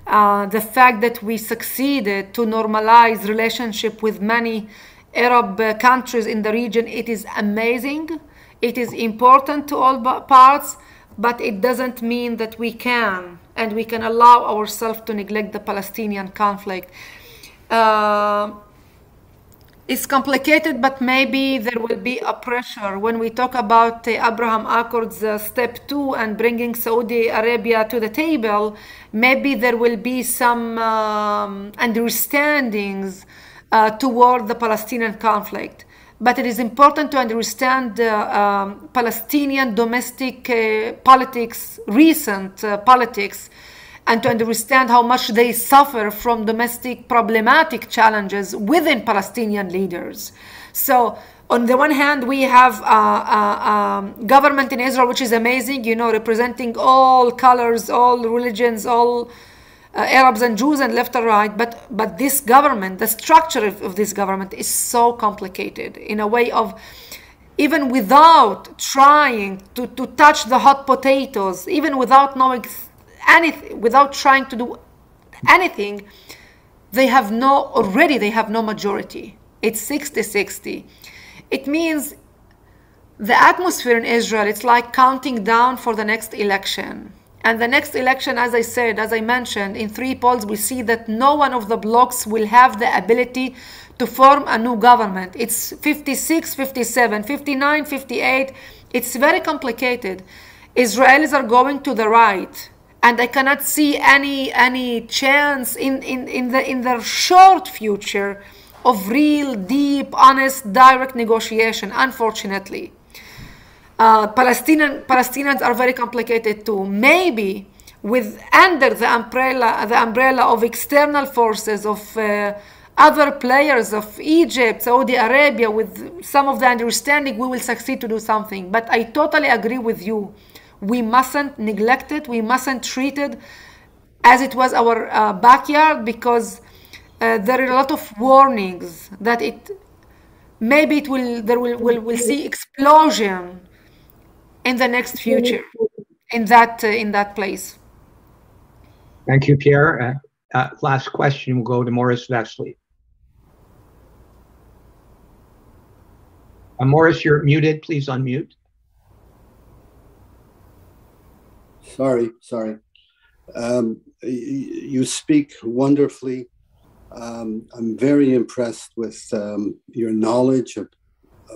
Speaker 2: Uh, the fact that we succeeded to normalize relationship with many Arab countries in the region, it is amazing. It is important to all parts but it doesn't mean that we can and we can allow ourselves to neglect the Palestinian conflict. Uh, it's complicated, but maybe there will be a pressure when we talk about the Abraham Accords uh, step two and bringing Saudi Arabia to the table. Maybe there will be some um, understandings uh, toward the Palestinian conflict but it is important to understand uh, um, Palestinian domestic uh, politics, recent uh, politics, and to understand how much they suffer from domestic problematic challenges within Palestinian leaders. So, on the one hand, we have a, a, a government in Israel which is amazing, you know, representing all colors, all religions, all Uh, Arabs and Jews and left and right. But but this government, the structure of, of this government is so complicated in a way of even without trying to, to touch the hot potatoes, even without knowing anything, without trying to do anything, they have no, already they have no majority. It's 60 60. It means the atmosphere in Israel, it's like counting down for the next election. And the next election, as I said, as I mentioned, in three polls, we see that no one of the blocs will have the ability to form a new government. It's 56, 57, 59, 58. It's very complicated. Israelis are going to the right, and I cannot see any any chance in, in, in the in the short future of real, deep, honest, direct negotiation, unfortunately. Uh, Palestinian Palestinians are very complicated too. Maybe with under the umbrella the umbrella of external forces of uh, other players of Egypt, Saudi Arabia, with some of the understanding, we will succeed to do something. But I totally agree with you. We mustn't neglect it. We mustn't treat it as it was our uh, backyard because uh, there are a lot of warnings that it maybe it will there will will will see explosion in the next future in that uh, in that place.
Speaker 1: Thank you, Pierre. Uh, uh, last question will go to Morris Vesely. Uh, Morris, you're muted. Please unmute.
Speaker 11: Sorry, sorry. Um, you speak wonderfully. Um, I'm very impressed with um, your knowledge of,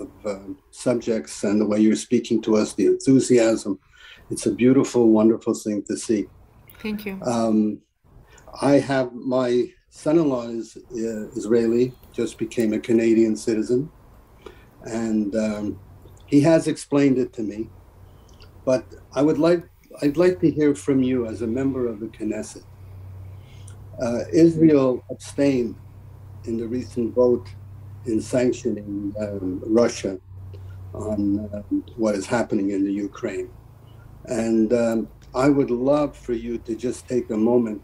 Speaker 11: of uh, subjects and the way you're speaking to us, the enthusiasm. It's a beautiful, wonderful thing to see.
Speaker 2: Thank you.
Speaker 11: Um, I have my son in law is uh, Israeli, just became a Canadian citizen and um, he has explained it to me. But I would like I'd like to hear from you as a member of the Knesset. Uh, Israel abstained in the recent vote in sanctioning um, Russia on um, what is happening in the Ukraine. And um, I would love for you to just take a moment.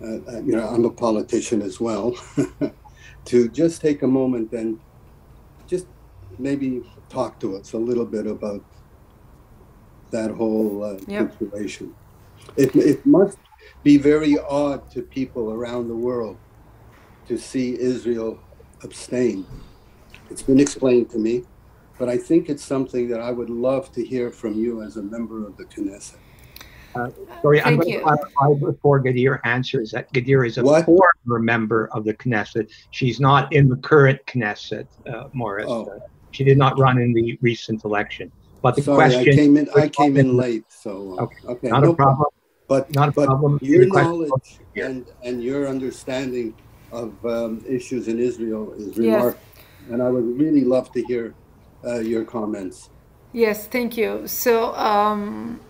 Speaker 11: Uh, uh you know, I'm a politician as well. to just take a moment and just maybe talk to us a little bit about that whole uh, yep. situation. It, it must be very odd to people around the world to see Israel abstain. It's been explained to me, but I think it's something that I would love to hear from you as a member of the Knesset.
Speaker 1: Uh, sorry, Thank I'm going to clarify before Gadeer answers that Gadeer is a what? former member of the Knesset. She's not in the current Knesset, uh, Morris. Oh. Uh, she did not run in the recent election. But the
Speaker 11: Sorry,
Speaker 1: question
Speaker 11: I came in. I came in late, so
Speaker 1: uh, okay, okay not no a problem.
Speaker 11: But not a but problem. Your knowledge and and your understanding of um, issues in Israel is remarkable, yes. and I would really love to hear uh, your comments.
Speaker 2: Yes, thank you. So um,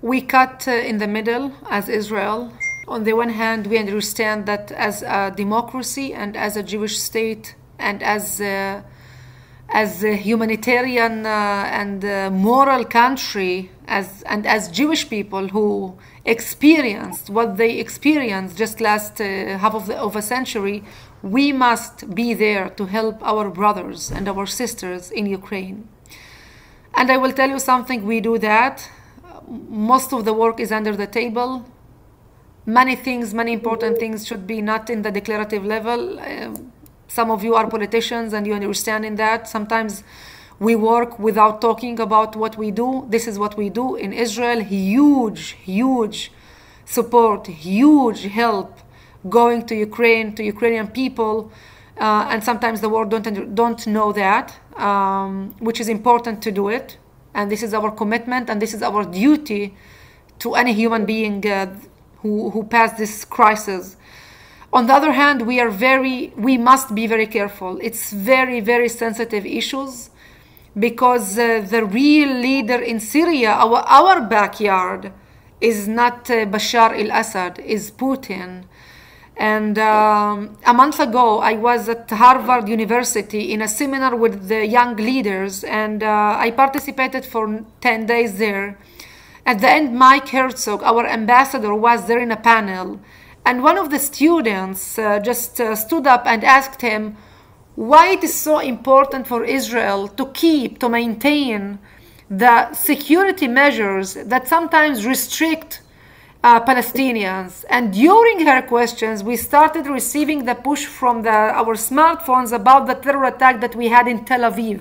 Speaker 2: we cut uh, in the middle as Israel. On the one hand, we understand that as a democracy and as a Jewish state and as uh, as a humanitarian uh, and uh, moral country as and as Jewish people who experienced what they experienced just last uh, half of, the, of a century, we must be there to help our brothers and our sisters in Ukraine. And I will tell you something, we do that. Most of the work is under the table. Many things, many important things should be not in the declarative level. Uh, some of you are politicians and you understand in that. Sometimes we work without talking about what we do. This is what we do in Israel. Huge, huge support, huge help going to Ukraine, to Ukrainian people. Uh, and sometimes the world don't, don't know that, um, which is important to do it. And this is our commitment and this is our duty to any human being uh, who, who passed this crisis. On the other hand, we are very, we must be very careful. It's very, very sensitive issues because uh, the real leader in Syria, our, our backyard, is not uh, Bashar al-Assad, is Putin. And um, a month ago, I was at Harvard University in a seminar with the young leaders, and uh, I participated for 10 days there. At the end, Mike Herzog, our ambassador, was there in a panel and one of the students uh, just uh, stood up and asked him why it is so important for Israel to keep, to maintain the security measures that sometimes restrict uh, Palestinians. And during her questions, we started receiving the push from the, our smartphones about the terror attack that we had in Tel Aviv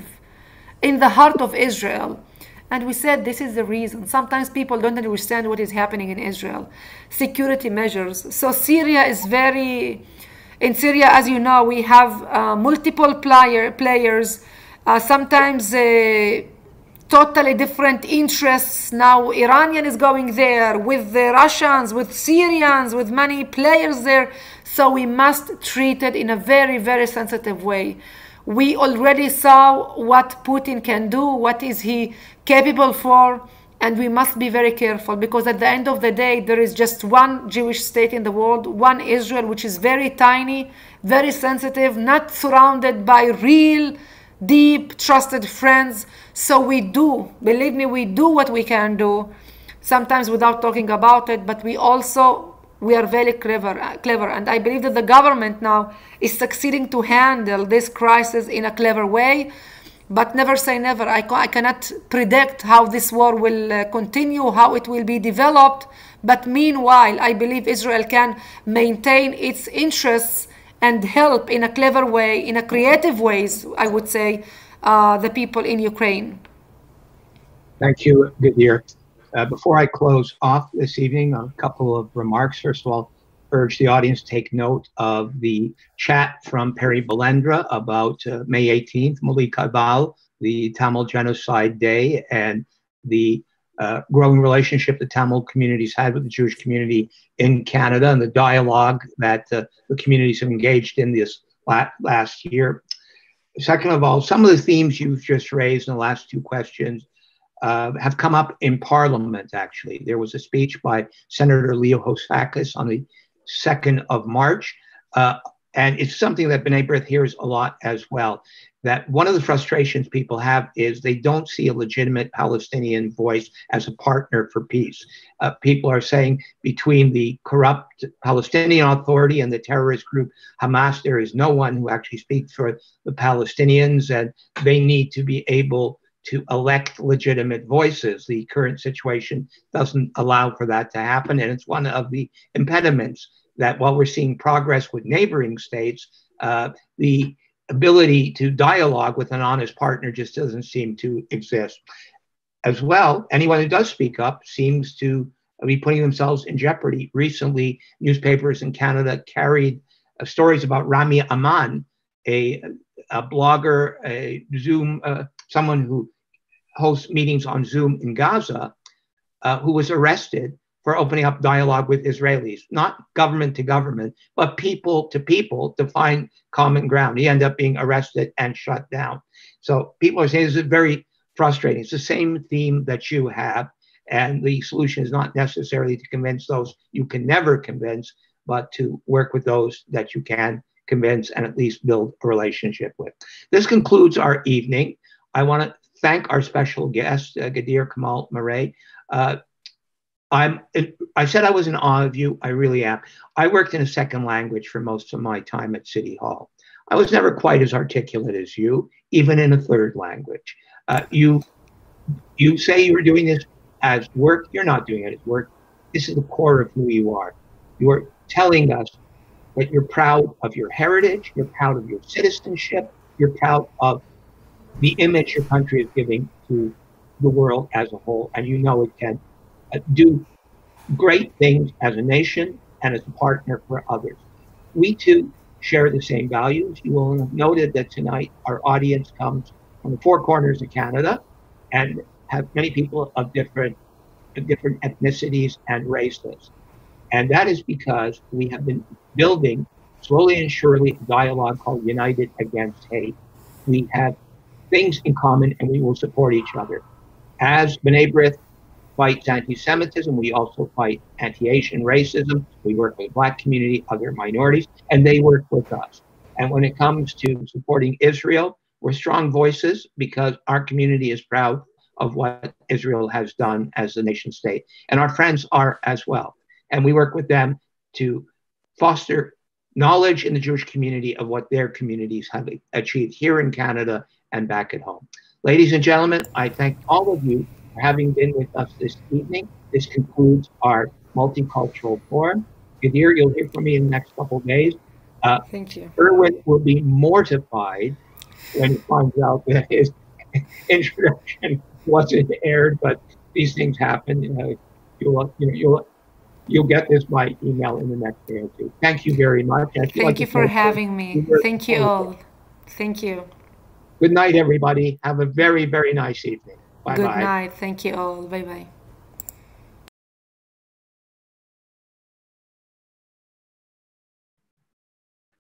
Speaker 2: in the heart of Israel. And we said this is the reason. Sometimes people don't understand what is happening in Israel. Security measures. So Syria is very. In Syria, as you know, we have uh, multiple player, players. Uh, sometimes uh, totally different interests. Now Iranian is going there with the Russians, with Syrians, with many players there. So we must treat it in a very, very sensitive way. We already saw what Putin can do, what is he capable for, and we must be very careful because at the end of the day, there is just one Jewish state in the world, one Israel, which is very tiny, very sensitive, not surrounded by real, deep, trusted friends. So we do, believe me, we do what we can do, sometimes without talking about it, but we also we are very clever, clever, and I believe that the government now is succeeding to handle this crisis in a clever way. But never say never. I, I cannot predict how this war will uh, continue, how it will be developed. But meanwhile, I believe Israel can maintain its interests and help in a clever way, in a creative ways, I would say, uh, the people in Ukraine.
Speaker 1: Thank you, Gadeer. Uh, before I close off this evening, a couple of remarks. First of all, urge the audience to take note of the chat from Perry Belendra about uh, May 18th, Mullivaikkal, the Tamil Genocide Day, and the uh, growing relationship the Tamil communities had with the Jewish community in Canada and the dialogue that uh, the communities have engaged in this la- last year. Second of all, some of the themes you've just raised in the last two questions uh, have come up in Parliament, actually. There was a speech by Senator Leo Housakos on the 2nd of March. Uh, and it's something that B'nai B'rith hears a lot as well. That one of the frustrations people have is they don't see a legitimate Palestinian voice as a partner for peace. Uh, people are saying between the corrupt Palestinian Authority and the terrorist group Hamas, there is no one who actually speaks for the Palestinians, and they need to be able to elect legitimate voices. The current situation doesn't allow for that to happen. And it's one of the impediments that while we're seeing progress with neighboring states, uh, the ability to dialogue with an honest partner just doesn't seem to exist. As well, anyone who does speak up seems to be putting themselves in jeopardy. Recently, newspapers in Canada carried uh, stories about Rami Aman, a, a blogger, a Zoom, uh, someone who hosts meetings on Zoom in Gaza, uh, who was arrested for opening up dialogue with Israelis, not government to government, but people to people to find common ground. He ended up being arrested and shut down. So people are saying this is very frustrating. It's the same theme that you have. And the solution is not necessarily to convince those you can never convince, but to work with those that you can convince and at least build a relationship with. This concludes our evening. I want to thank our special guest, uh, Gadeer Kamal Mreeh. Uh, I'm, I said I was in awe of you. I really am. I worked in a second language for most of my time at City Hall. I was never quite as articulate as you, even in a third language. Uh, you, you say you were doing this as work. You're not doing it as work. This is the core of who you are. You are telling us that you're proud of your heritage, you're proud of your citizenship, you're proud of the image your country is giving to the world as a whole, and you know it can uh, do great things as a nation and as a partner for others. We too share the same values. You will have noted that tonight our audience comes from the four corners of Canada and have many people of different different ethnicities and races. And that is because we have been building slowly and surely a dialogue called United Against Hate. We have things in common and we will support each other. As B'nai B'rith fights anti-Semitism, we also fight anti-Asian racism. We work with Black community, other minorities, and they work with us. And when it comes to supporting Israel, we're strong voices because our community is proud of what Israel has done as the nation state. And our friends are as well. And we work with them to foster knowledge in the Jewish community of what their communities have achieved here in Canada and back at home. Ladies and gentlemen, I thank all of you for having been with us this evening. This concludes our multicultural forum. Gadeer, you'll hear from me in the next couple of days.
Speaker 2: Uh, thank you.
Speaker 1: Irwin will be mortified when he finds out that his introduction wasn't aired, but these things happen. Uh, you'll, you know, you'll, you'll get this by email in the next day or two. Thank you very much.
Speaker 2: Thank you for having me. Thank you all. Thank you.
Speaker 1: Good night, everybody. Have a very, very nice evening.
Speaker 2: Bye Good night. Thank you all. Bye bye.